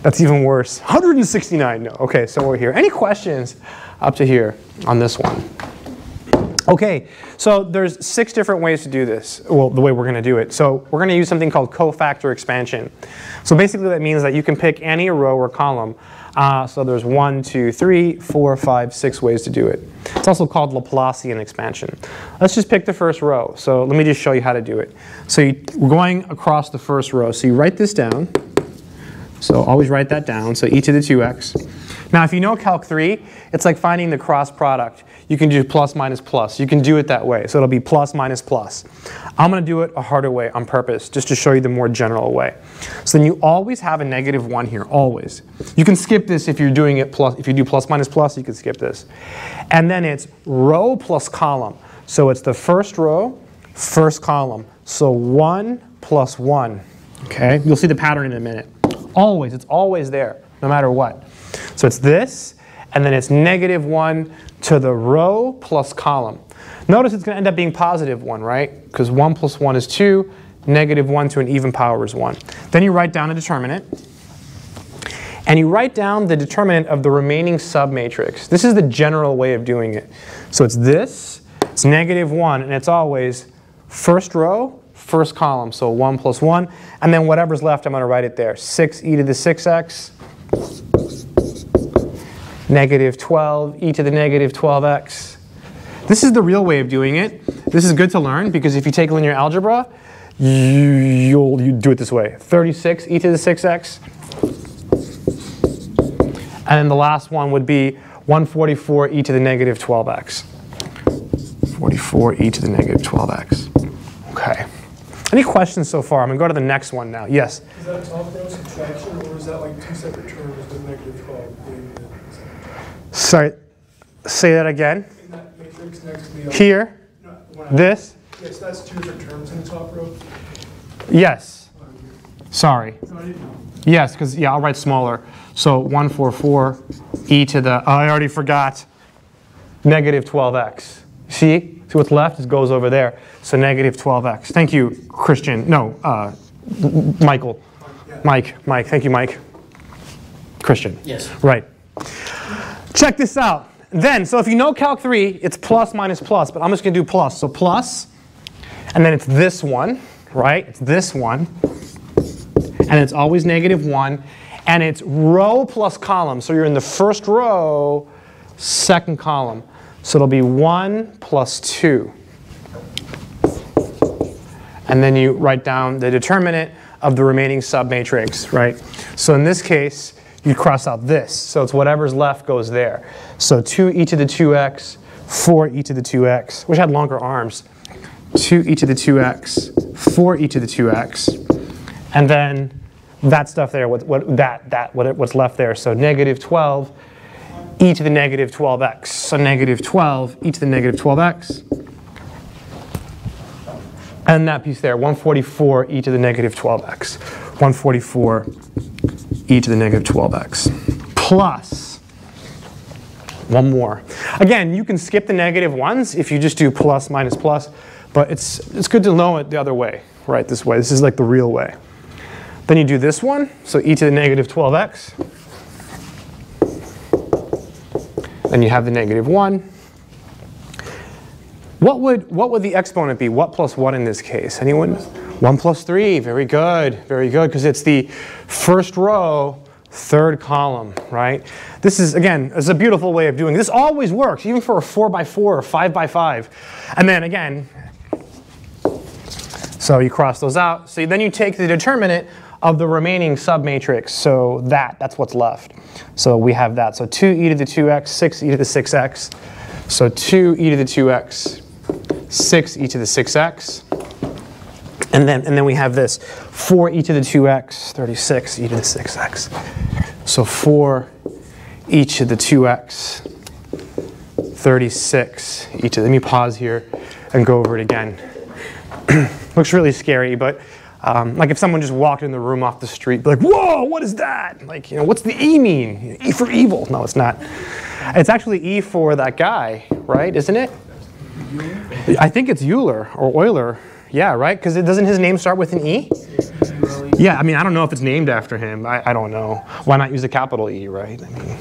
That's even worse. 169. No. Okay, so we're here. Any questions up to here on this one? Okay, so there's six different ways to do this, well, the way we're going to do it. So we're going to use something called cofactor expansion. So basically that means that you can pick any row or column. Uh, so there's one, two, three, four, five, six ways to do it. It's also called Laplacian expansion. Let's just pick the first row. So let me just show you how to do it. So you, we're going across the first row. So you write this down. So always write that down. So e to the 2x. Now if you know Calc 3, it's like finding the cross product. You can do plus minus plus. You can do it that way. So it'll be plus minus plus. I'm going to do it a harder way on purpose, just to show you the more general way. So then you always have a negative 1 here, always. You can skip this if you're doing it plus, if you do plus minus plus, you can skip this. And then it's row plus column. So it's the first row, first column. So 1 plus 1. Okay, you'll see the pattern in a minute. Always, it's always there, no matter what. So it's this, and then it's negative 1 to the row plus column. Notice it's going to end up being positive 1, right? Because 1 plus 1 is 2, negative 1 to an even power is 1. Then you write down a determinant. And you write down the determinant of the remaining submatrix. This is the general way of doing it. So it's this, it's negative 1, and it's always first row, first column. So 1 plus 1. And then whatever's left, I'm going to write it there. 6e to the 6x negative 12, e to the negative 12x. This is the real way of doing it. This is good to learn because if you take linear algebra, you, you'll you do it this way. 36 e to the 6x. And then the last one would be 144 e to the negative 12x. 44 e to the negative 12x. Okay. Any questions so far? I'm going to go to the next one now. Yes? Is that top row subtraction or is that like two separate terms with negative 12? Sorry, say that again. That next Here? No, This? Yes, that's two different terms in the top row. Yes. Sorry. No, I didn't know. Yes, because, yeah, I'll write smaller. So 144 e to the, oh, I already forgot, negative 12x. See? See what's left? It goes over there. So negative 12x. Thank you, Christian. No, uh, M- Michael. Mike, Mike. Thank you, Mike. Christian. Yes. Right. Check this out. Then, so if you know Calc 3, it's plus minus plus, but I'm just going to do plus. So plus, and then it's this one, right? It's this one. And it's always negative 1. And it's row plus column. So you're in the first row, second column. So it'll be 1 plus 2. And then you write down the determinant of the remaining submatrix, right? So in this case, you cross out this. So it's whatever's left goes there. So 2e to the 2x, 4e to the 2x, which had longer arms. 2e to the 2x, 4e to the 2x. And then that stuff there, what, what, that, that, what, what's left there. So negative 12 e to the negative 12x. So negative 12 e to the negative 12x. And that piece there, 144 e to the negative 12x. 144 e to the negative 12x. Plus, one more. Again, you can skip the negative ones if you just do plus minus plus, but it's, it's good to know it the other way, right, this way. This is like the real way. Then you do this one, so e to the negative 12x. Then you have the negative 1. What would, what would the exponent be? What plus what in this case? Anyone? 1 plus 3. Very good. Very good, because it's the first row, third column, right? This is, again, is a beautiful way of doing it. This always works, even for a 4 by 4 or 5 by 5 And then again, so you cross those out. So then you take the determinant of the remaining submatrix. So that, that's what's left. So we have that. So 2e to the 2x, 6e to the 6x. So 2e to the 2x, 6e to the 6x. And then, and then we have this 4e to the 2x, 36e to the 6x. So 4 e to the 2x, 36 e to, let me pause here and go over it again. Looks really scary, but um, like if someone just walked in the room off the street, be like, whoa, what is that? Like, you know, what's the E mean? E for evil. No, it's not. It's actually E for that guy, right? Isn't it? I think it's Euler or Euler. Yeah, right? Because it doesn't his name start with an E? Yeah, I mean, I don't know if it's named after him. I, I don't know. Why not use a capital E, right? I mean,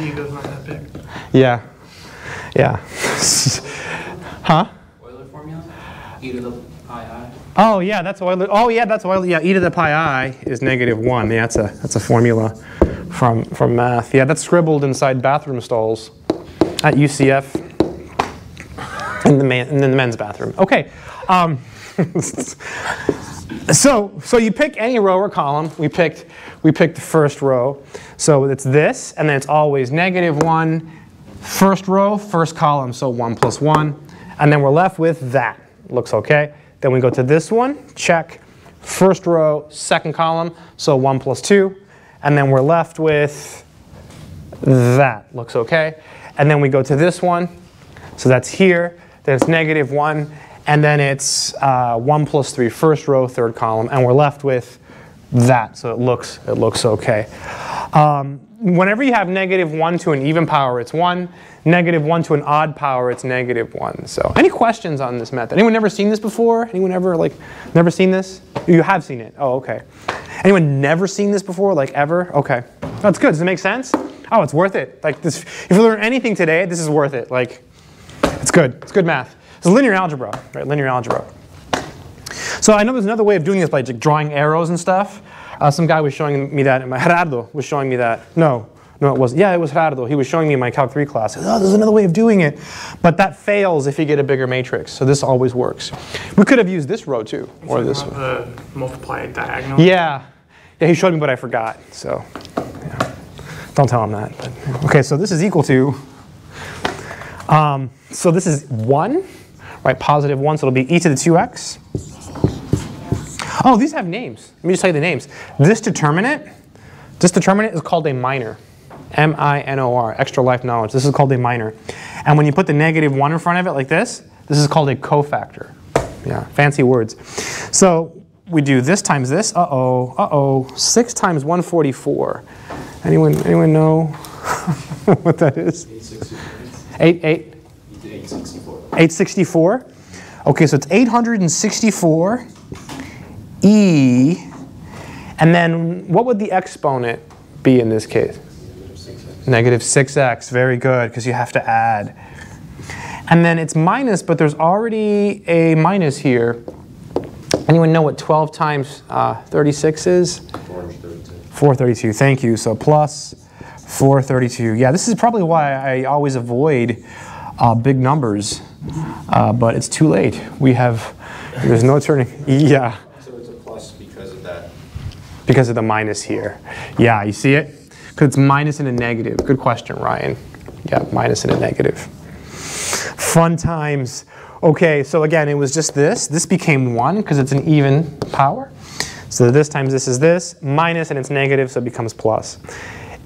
Ego's not that big. yeah. Yeah. huh? Euler formula? E to the pi i. Oh yeah, that's Euler. Oh yeah, that's Euler. Yeah, e to the pi i is negative one. Yeah, that's a that's a formula from from math. Yeah, that's scribbled inside bathroom stalls at UCF in the man in the men's bathroom. Okay. Um, so so you pick any row or column. We picked we picked the first row. So it's this, and then it's always negative one, first row, first column. So one plus one, and then we're left with that. Looks okay. Then we go to this one, check. First row, second column, so 1 plus 2. And then we're left with that. Looks okay. And then we go to this one, so that's here. Then it's negative 1. And then it's uh, 1 plus 3, first row, third column. And we're left with that. So it looks, it looks okay. Um, whenever you have negative 1 to an even power, it's 1. Negative 1 to an odd power, it's negative 1. So any questions on this method? Anyone never seen this before? Anyone ever, like, never seen this? You have seen it. Oh, okay. Anyone never seen this before, like, ever? Okay. That's good. Does it make sense? Oh, it's worth it. Like, this, if you learn anything today, this is worth it. Like, it's good. It's good math. It's linear algebra, right? Linear algebra. So I know there's another way of doing this by like drawing arrows and stuff. Uh, some guy was showing me that. In my Gerardo was showing me that. No, no, it wasn't. Yeah, it was Gerardo. He was showing me in my Calc 3 class. Oh, there's another way of doing it. But that fails if you get a bigger matrix. So this always works. We could have used this row too, or this one. The multiply diagonal. Yeah. Yeah, he showed me, but I forgot. So, yeah. Don't tell him that. But, okay, so this is equal to, um, so this is 1, right? Positive 1, so it'll be e to the 2x. Oh, these have names. Let me just tell you the names. This determinant, this determinant is called a minor. M-I-N-O-R, extra life knowledge. This is called a minor. And when you put the negative 1 in front of it like this, this is called a cofactor. Yeah, fancy words. So we do this times this. Uh-oh, uh-oh. 6 times 144. Anyone, anyone know what that is? 8, 8? 864. 864. Okay, so it's 864 e, and then what would the exponent be in this case? Negative 6x, very good, because you have to add. And then it's minus, but there's already a minus here. Anyone know what 12 times uh, 36 is? 432. 432, thank you. So plus 432. Yeah, this is probably why I always avoid uh, big numbers, uh, but it's too late. We have, there's no turning, yeah, So it's a plus because of that. because of the minus here. Yeah, you see it? Because it's minus and a negative. Good question, Ryan. Yeah, minus and a negative. Fun times. Okay, so again, it was just this. This became 1 because it's an even power. So this times this is this, minus and it's negative, so it becomes plus.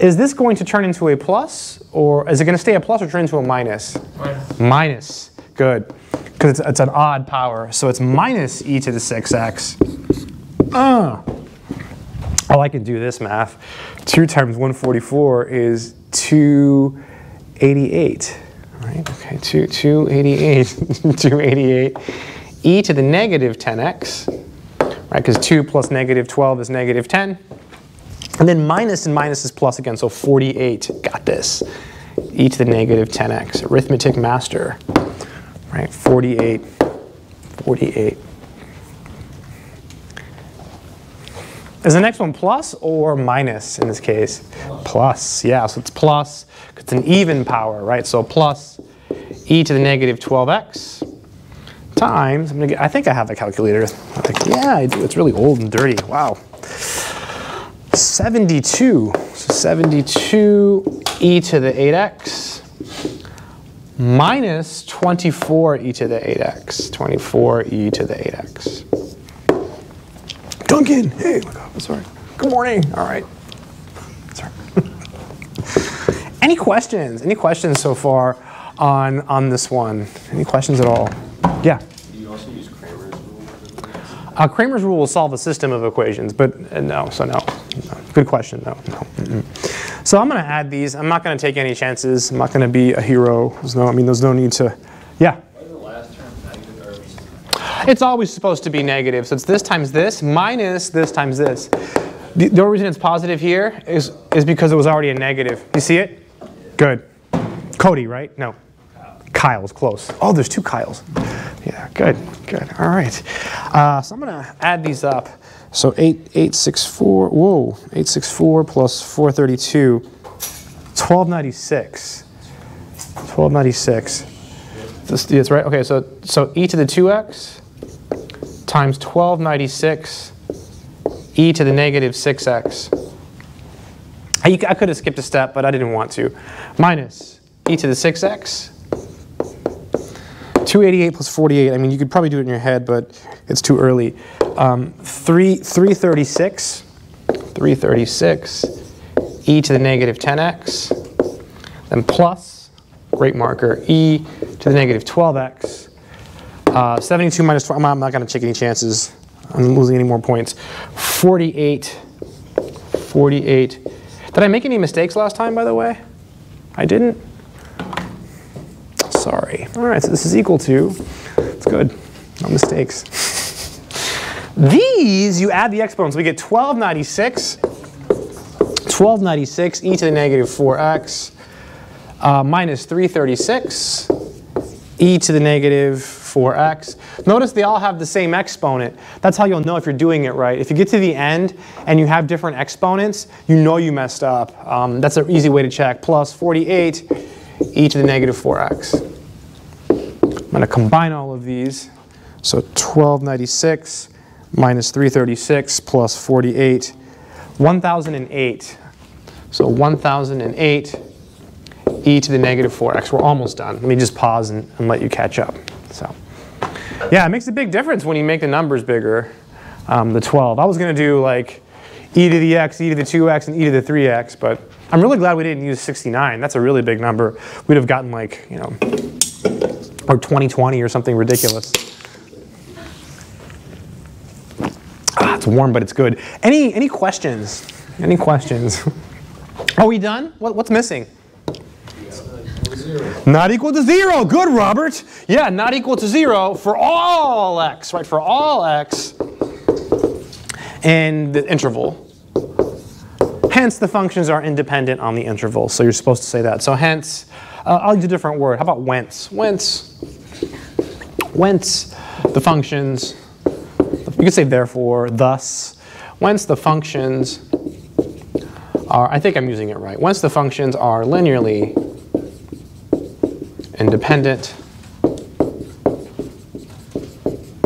Is this going to turn into a plus, or is it going to stay a plus or turn into a minus? Minus. Minus. Good. Because it's, it's an odd power. So it's minus e to the 6x. Uh. Oh, I can do this math. 2 times 144 is 288. Right? Okay, 2, 288. 288. e to the negative 10x. right? Because 2 plus negative 12 is negative 10. And then minus and minus is plus again, so 48. Got this. e to the negative 10x. Arithmetic master. Right, 48. 48. Is the next one plus or minus in this case? Plus, yeah, so it's plus. It's an even power, right? So plus e to the negative 12x times, I'm gonna get, I think I have a calculator. Like, yeah, I do. It's really old and dirty. Wow. 72. So 72 e to the 8x minus 24 e to the 8x. 24 e to the 8x. Duncan, hey, my God, sorry. Good morning. All right. Sorry. Any questions? Any questions so far on on this one? Any questions at all? Yeah. Do you also use Cramer's rule? Uh, Cramer's rule will solve a system of equations, but uh, no, so no. no. Good question, no. no. Mm -mm. So I'm going to add these. I'm not going to take any chances. I'm not going to be a hero. There's no, I mean, there's no need to, yeah. The last term negative? It's always supposed to be negative. So it's this times this minus this times this. The, the only reason it's positive here is, is because it was already a negative. You see it? Good. Cody, right? No. Kyle's close. Oh, there's two Kyles. Yeah, good, good. All right. Uh, so I'm going to add these up. So 8, 864, whoa, 864 plus 432, 1296. 1296. This, that's right. Okay, so, so e to the 2x times 1296 e to the negative 6x. I, I could have skipped a step, but I didn't want to. Minus e to the 6x 288 plus 48, I mean, you could probably do it in your head, but it's too early. Um, 3, 336, 336, e to the negative 10x, then plus, great marker, e to the negative 12x, uh, 72 minus 12, I'm not going to take any chances. I'm losing any more points. 48, 48. Did I make any mistakes last time, by the way? I didn't? Sorry. All right, so this is equal to, it's good, no mistakes. These, you add the exponents, we get 1296, 1296 e to the negative 4x uh, minus 336 e to the negative 4x. Notice they all have the same exponent. That's how you'll know if you're doing it right. If you get to the end and you have different exponents, you know you messed up. Um, that's an easy way to check. Plus 48 e to the negative 4x. I'm going to combine all of these. So 1296 minus 336 plus 48, 1008. So 1008 e to the negative 4x. We're almost done. Let me just pause and, and let you catch up. So, yeah, it makes a big difference when you make the numbers bigger, um, the 12. I was going to do like e to the x, e to the 2x, and e to the 3x, but I'm really glad we didn't use 69. That's a really big number. We'd have gotten like, you know, or 2020 or something ridiculous. Ah, it's warm, but it's good. Any, any questions? Any questions? Are we done? What, what's missing? Not equal to zero. Good, Robert. Yeah, not equal to zero for all x, right? For all x in the interval. Hence, the functions are independent on the interval. So you're supposed to say that. So hence, uh, I'll use a different word. How about whence? Whence. Whence the functions, you could say therefore, thus, whence the functions are, I think I'm using it right, whence the functions are linearly independent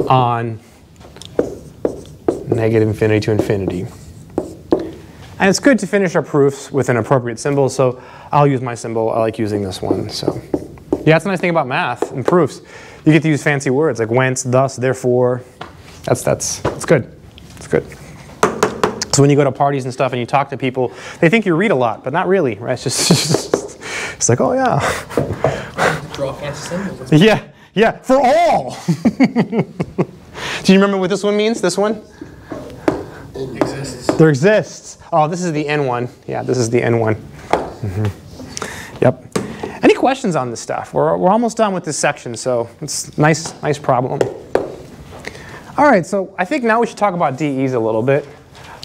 on negative infinity to infinity. And it's good to finish our proofs with an appropriate symbol, so I'll use my symbol. I like using this one. So, yeah, that's a nice thing about math and proofs. You get to use fancy words like whence, thus, therefore. That's that's that's good. It's good. So when you go to parties and stuff and you talk to people, they think you read a lot, but not really, right? It's just it's like, oh yeah. Draw fancy symbols. Yeah, yeah, for all. Do you remember what this one means? This one? It exists. There exists. Oh, this is the N one. Yeah, this is the N one. Mm-hmm. Yep. Any questions on this stuff? We're, we're almost done with this section, so it's nice, nice problem. All right, so I think now we should talk about DEs a little bit.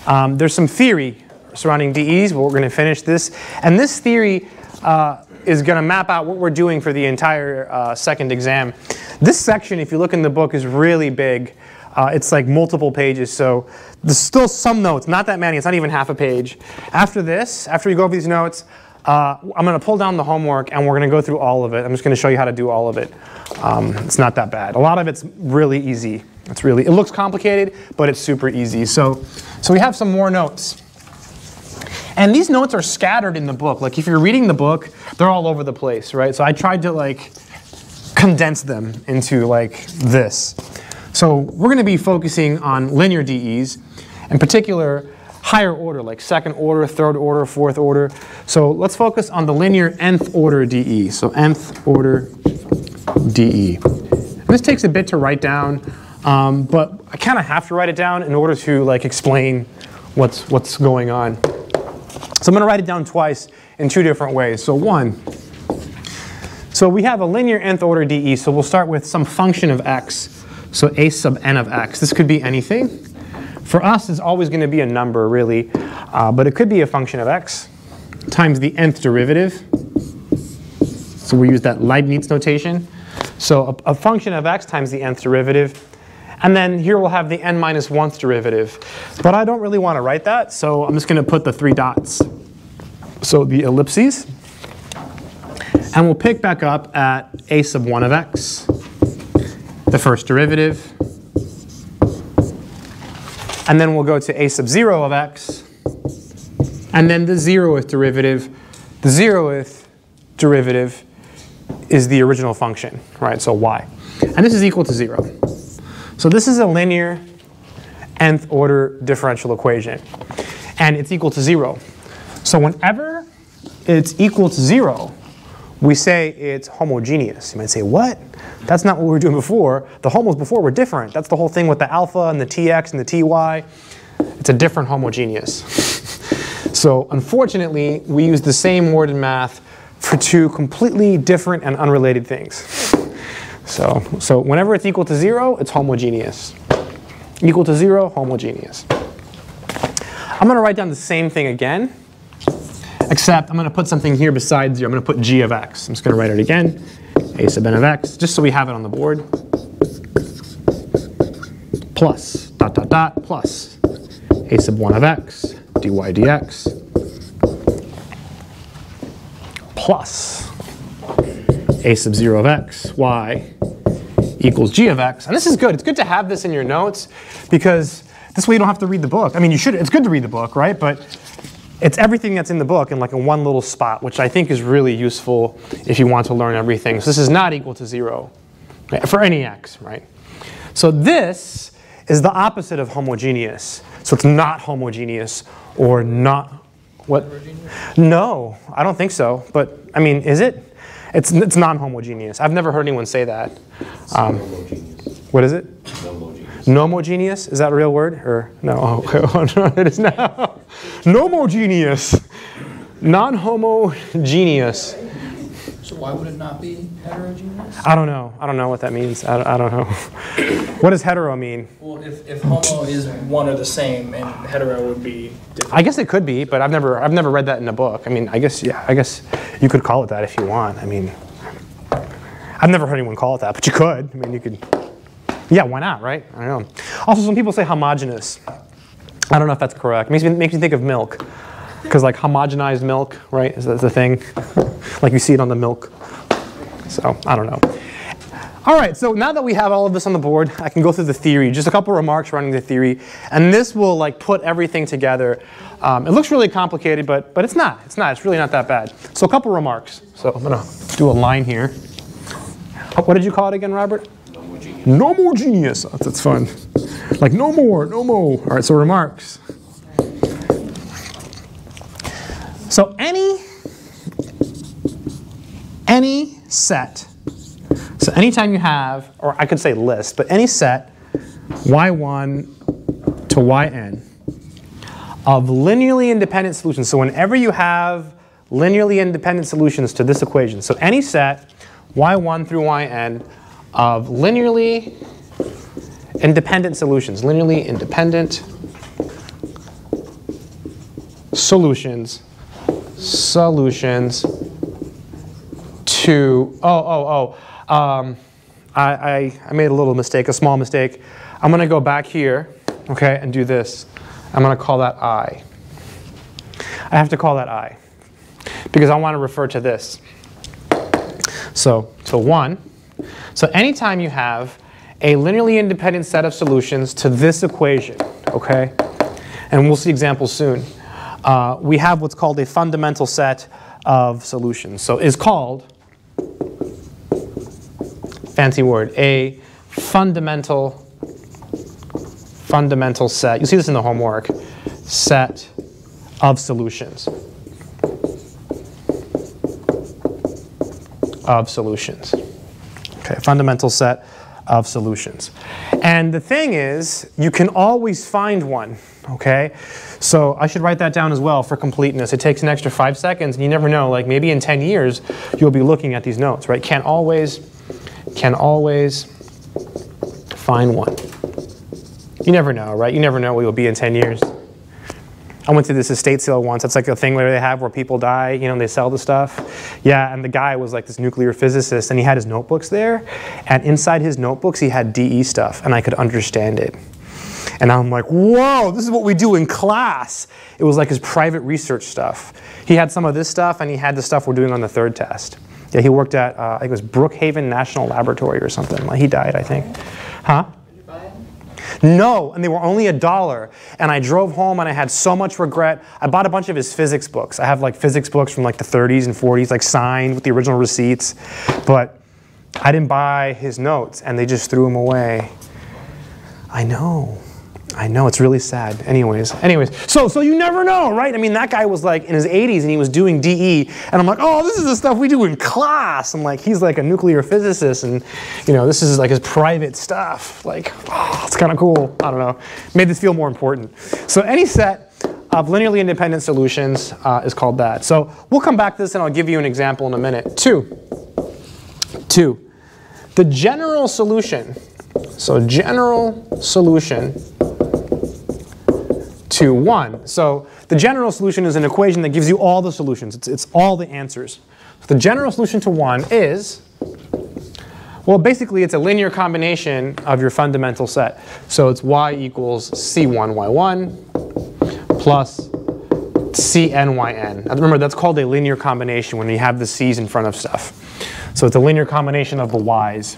Um, there's some theory surrounding DEs, but we're going to finish this. And this theory uh, is going to map out what we're doing for the entire uh, second exam. This section, if you look in the book, is really big. Uh, it's like multiple pages, so there's still some notes, not that many, it's not even half a page. After this, after we go over these notes, uh, I'm going to pull down the homework and we're going to go through all of it. I'm just going to show you how to do all of it. Um, it's not that bad. A lot of it's really easy. It's really, it looks complicated, but it's super easy. So, so we have some more notes. And these notes are scattered in the book. Like if you're reading the book, they're all over the place, right? So I tried to like condense them into like this. So we're going to be focusing on linear DEs, in particular higher order, like second order, third order, fourth order. So let's focus on the linear nth order DE. So nth order DE. This takes a bit to write down, um, but I kind of have to write it down in order to like explain what's what's going on. So I'm going to write it down twice in two different ways. So one. So we have a linear nth order DE. So we'll start with some function of x. So a sub n of x. This could be anything. For us, it's always going to be a number, really. Uh, but it could be a function of x times the nth derivative. So we use that Leibniz notation. So a, a, function of x times the nth derivative. And then here we'll have the n minus 1th derivative. But I don't really want to write that, so I'm just going to put the three dots. So the ellipses. And we'll pick back up at a sub 1 of x, the first derivative. And then we'll go to a sub 0 of x, and then the 0th derivative. The 0th derivative is the original function, right? So y. And this is equal to 0. So this is a linear nth order differential equation. And it's equal to 0. So whenever it's equal to 0, we say it's homogeneous. You might say, what? That's not what we were doing before. The homos before were different. That's the whole thing with the alpha and the tx and the ty. It's a different homogeneous. so unfortunately, we use the same word in math for two completely different and unrelated things. So, so whenever it's equal to zero, it's homogeneous. Equal to zero, homogeneous. I'm going to write down the same thing again, except I'm going to put something here besides zero. I'm going to put g of x. I'm just going to write it again, a sub n of x, just so we have it on the board. Plus, dot, dot, dot, plus a sub 1 of x, dy dx, plus a sub 0 of x, y, equals g of x. And this is good. It's good to have this in your notes because this way you don't have to read the book. I mean, you should. It's good to read the book, right? But it's everything that's in the book in like a one little spot, which I think is really useful if you want to learn everything. So this is not equal to 0 right? for any x, right? So this is the opposite of homogeneous. So it's not homogeneous or not what? No, I don't think so. But I mean, is it? It's, it's non-homogeneous. I've never heard anyone say that. Um, what is it? Nomogeneous. Is that a real word? Or no? Oh, no, it is now. Nomogeneous. Non-homogeneous. So why would it not be heterogeneous? I don't know. I don't know what that means. I, I don't know. what does hetero mean? Well, if, if homo is one or the same, and hetero would be different. I guess it could be, but I've never I've never read that in a book. I mean, I guess yeah, I guess you could call it that if you want. I mean, I've never heard anyone call it that, but you could. I mean, you could. Yeah, why not, right? I don't know. Also, some people say homogenous. I don't know if that's correct. Makes me makes me think of milk, because like homogenized milk, right? Is the thing? like you see it on the milk. So I don't know. All right, so now that we have all of this on the board, I can go through the theory. Just a couple remarks running the theory, and this will like put everything together. Um, it looks really complicated, but but it's not. It's not. It's really not that bad. So a couple remarks. So I'm gonna do a line here. What did you call it again, Robert? No more genius. That's fun. Like no more, no more. All right, so remarks. So any any set. So anytime you have, or I could say list, but any set y1 to yn of linearly independent solutions. So whenever you have linearly independent solutions to this equation, so any set y1 through yn of linearly independent solutions, linearly independent solutions, solutions to, oh, oh, oh, um, I, I, I made a little mistake, a small mistake. I'm to go back here, okay, and do this. I'm going to call that I. I have to call that I because I want to refer to this. So, so 1. So anytime you have a linearly independent set of solutions to this equation, okay, and we'll see examples soon, uh, we have what's called a fundamental set of solutions. So is called, fancy word, a fundamental, fundamental set. You'll see this in the homework, set of solutions. Of solutions. Okay, fundamental set of solutions. And the thing is, you can always find one, okay? So I should write that down as well for completeness. It takes an extra five seconds, and you never know, like maybe in 10 years, you'll be looking at these notes, right? Can always, can always find one. You never know, right? You never know where you'll be in 10 years. I went to this estate sale once. It's like a thing where they have where people die, you know, they sell the stuff. Yeah, and the guy was like this nuclear physicist, and he had his notebooks there, and inside his notebooks he had DE stuff, and I could understand it. And I'm like, whoa, this is what we do in class. It was like his private research stuff. He had some of this stuff, and he had the stuff we're doing on the third test. Yeah, he worked at, uh, I think it was Brookhaven National Laboratory or something. Like he died, I think. Huh? No, and they were only a dollar. And I drove home and I had so much regret. I bought a bunch of his physics books. I have like physics books from like the 30s and 40s, like signed with the original receipts. But I didn't buy his notes and they just threw them away. I know. I know it's really sad. Anyways, anyways, so so you never know, right? I mean, that guy was like in his 80s and he was doing DE, and I'm like, oh, this is the stuff we do in class. I'm like, he's like a nuclear physicist, and you know, this is like his private stuff. Like, oh, it's kind of cool. I don't know. Made this feel more important. So any set of linearly independent solutions uh, is called that. So we'll come back to this, and I'll give you an example in a minute. Two. Two. The general solution. So general solution to 1. So the general solution is an equation that gives you all the solutions. It's, it's all the answers. So the general solution to 1 is, well, basically it's a linear combination of your fundamental set. So it's y equals c1y1 plus cnyn. Now remember, that's called a linear combination when you have the c's in front of stuff. So it's a linear combination of the y's,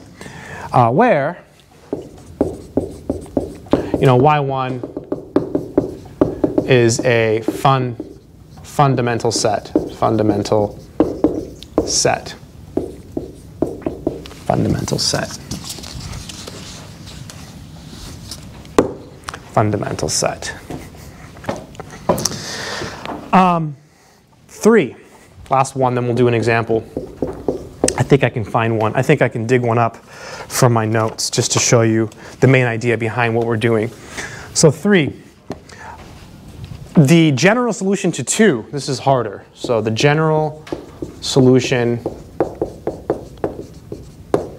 uh, where, you know, y1 is a fun, fundamental set. Fundamental set. Fundamental set. Fundamental set. Um, three. Last one, then we'll do an example. I think I can find one. I think I can dig one up from my notes just to show you the main idea behind what we're doing. So three. The general solution to 2, this is harder. So the general solution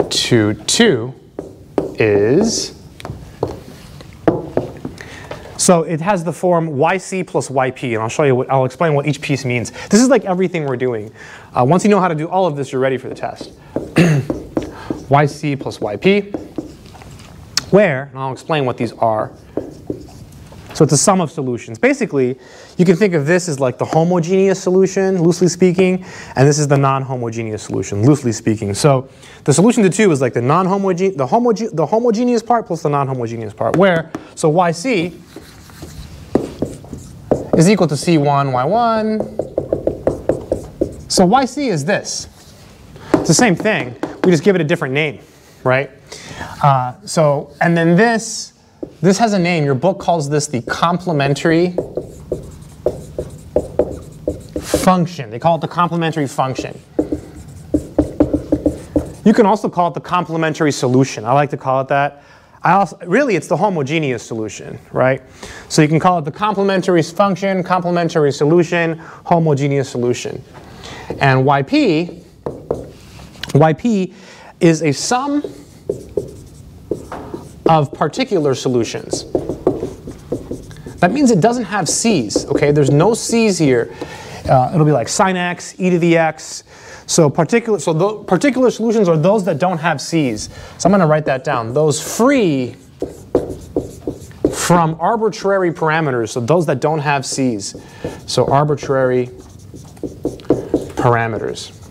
to 2 is, so it has the form yc plus yp, and I'll show you what, I'll explain what each piece means. This is like everything we're doing. Uh, once you know how to do all of this, you're ready for the test. yc plus yp, where, and I'll explain what these are, so it's a sum of solutions. Basically, you can think of this as like the homogeneous solution, loosely speaking, and this is the non-homogeneous solution, loosely speaking. So the solution to 2 is like the non-homogeneous, the, homoge the homogeneous part plus the non-homogeneous part, where, so yc is equal to c1, y1. So yc is this. It's the same thing. We just give it a different name, right? Uh, so, and then this this has a name. Your book calls this the complementary function. They call it the complementary function. You can also call it the complementary solution. I like to call it that. I also, really, it's the homogeneous solution, right? So you can call it the complementary function, complementary solution, homogeneous solution. And YP, YP is a sum of particular solutions. That means it doesn't have c's, okay? There's no c's here. Uh, it'll be like sine x, e to the x. So particular, so the particular solutions are those that don't have c's. So I'm going to write that down. Those free from arbitrary parameters, so those that don't have c's. So arbitrary parameters.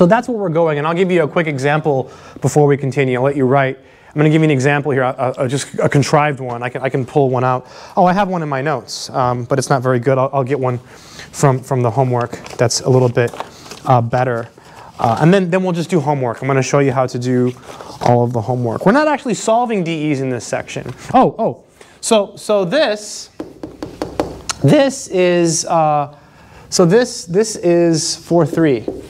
So that's where we're going, and I'll give you a quick example before we continue. I'll let you write. I'm going to give you an example here, a, a, just a contrived one. I can, I can pull one out. Oh, I have one in my notes, um, but it's not very good. I'll, I'll, get one from, from the homework that's a little bit uh, better. Uh, and then, then we'll just do homework. I'm going to show you how to do all of the homework. We're not actually solving DEs in this section. Oh, oh, so, so this, this is, uh, so this, this is 4-3.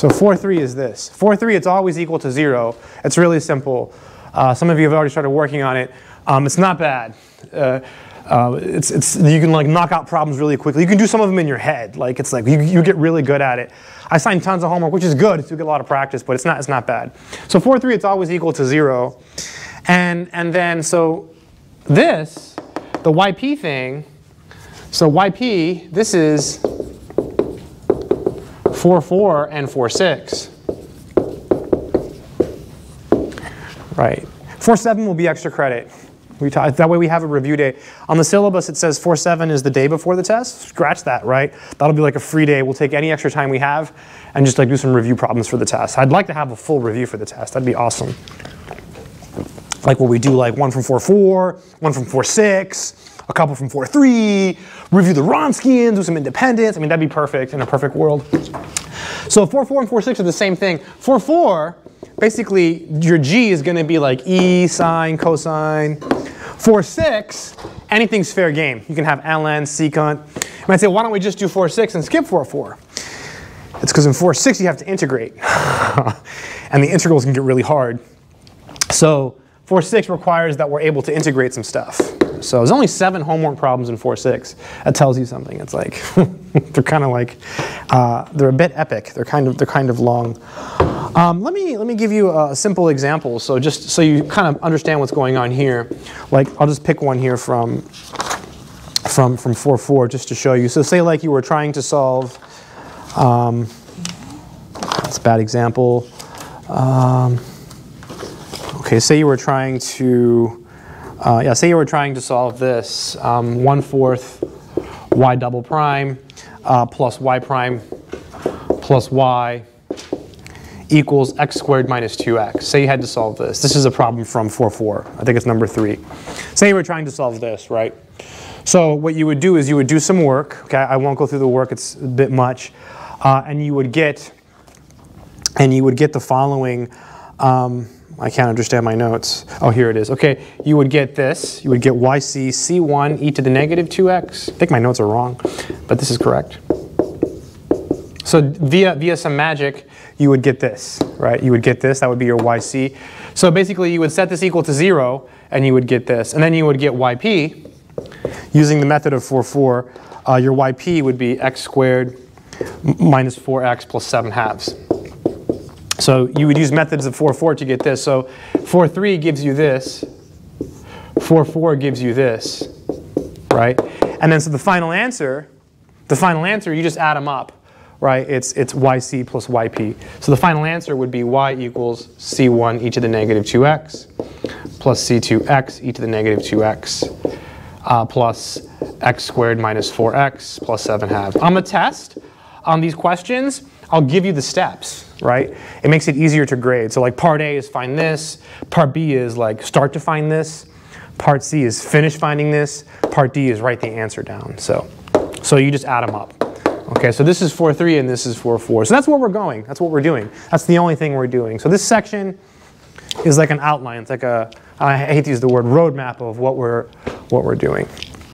So 4, 3 is this. 4, 3, it's always equal to 0. It's really simple. Uh, some of you have already started working on it. Um, it's not bad. Uh, uh, it's, it's, you can like knock out problems really quickly. You can do some of them in your head. Like it's like you, you get really good at it. I assign tons of homework, which is good. You get a lot of practice, but it's not, it's not bad. So 4, 3, it's always equal to 0. And, and then so this, the YP thing, so YP, this is 4, 4, and 4, 6. Right. 4, 7 will be extra credit. We talk, that way we have a review day. On the syllabus it says 4, 7 is the day before the test. Scratch that, right? That'll be like a free day. We'll take any extra time we have and just like do some review problems for the test. I'd like to have a full review for the test. That'd be awesome. Like what we do like one from 4, 4, one from 4, 6, a couple from 4-3, review the Wronskians, do some independence. I mean, that'd be perfect in a perfect world. So 4-4 and 4-6 are the same thing. 4-4, basically your G is going to be like E, sine, cosine. 4-6, anything's fair game. You can have ln, secant. You might say, why don't we just do 4-6 and skip 4-4? It's because in 4-6 you have to integrate. and the integrals can get really hard. So 4-6 requires that we're able to integrate some stuff. So there's only seven homework problems in 4-6. That tells you something. It's like, they're kind of like, uh, they're a bit epic. They're kind of, they're kind of long. Um, let, me, let me give you a simple example. So just so you kind of understand what's going on here. Like, I'll just pick one here from, from, from 4-4 just to show you. So say like you were trying to solve, um, that's a bad example. Um, Okay, say you were trying to, uh, yeah, say you were trying to solve this, um, 1 fourth y double prime uh, plus y prime plus y equals x squared minus 2x. Say you had to solve this. This is a problem from 4-4. I think it's number 3. Say you were trying to solve this, right? So what you would do is you would do some work. Okay, I won't go through the work. It's a bit much. Uh, and you would get, and you would get the following. Um, I can't understand my notes. Oh, here it is. Okay, you would get this. You would get yc c1 e to the negative 2x. I think my notes are wrong, but this is correct. So via, via some magic, you would get this, right? You would get this. That would be your yc. So basically, you would set this equal to 0, and you would get this. And then you would get yp. Using the method of 4, 4, uh, your yp would be x squared minus 4x plus 7 halves. So you would use methods of 4, 4 to get this. So 4, 3 gives you this. 4, 4 gives you this, right? And then so the final answer, the final answer, you just add them up, right? It's, it's yc plus yp. So the final answer would be y equals c1 e to the negative 2x plus c2x e to the negative 2x uh, plus x squared minus 4x plus 7 halves. On the test, on these questions, I'll give you the steps, right? It makes it easier to grade. So like part A is find this, part B is like start to find this, part C is finish finding this, part D is write the answer down. So, so you just add them up. Okay, so this is 4-3 and this is 4-4. So that's where we're going. That's what we're doing. That's the only thing we're doing. So this section is like an outline. It's like a, I hate to use the word roadmap of what we're, what we're doing.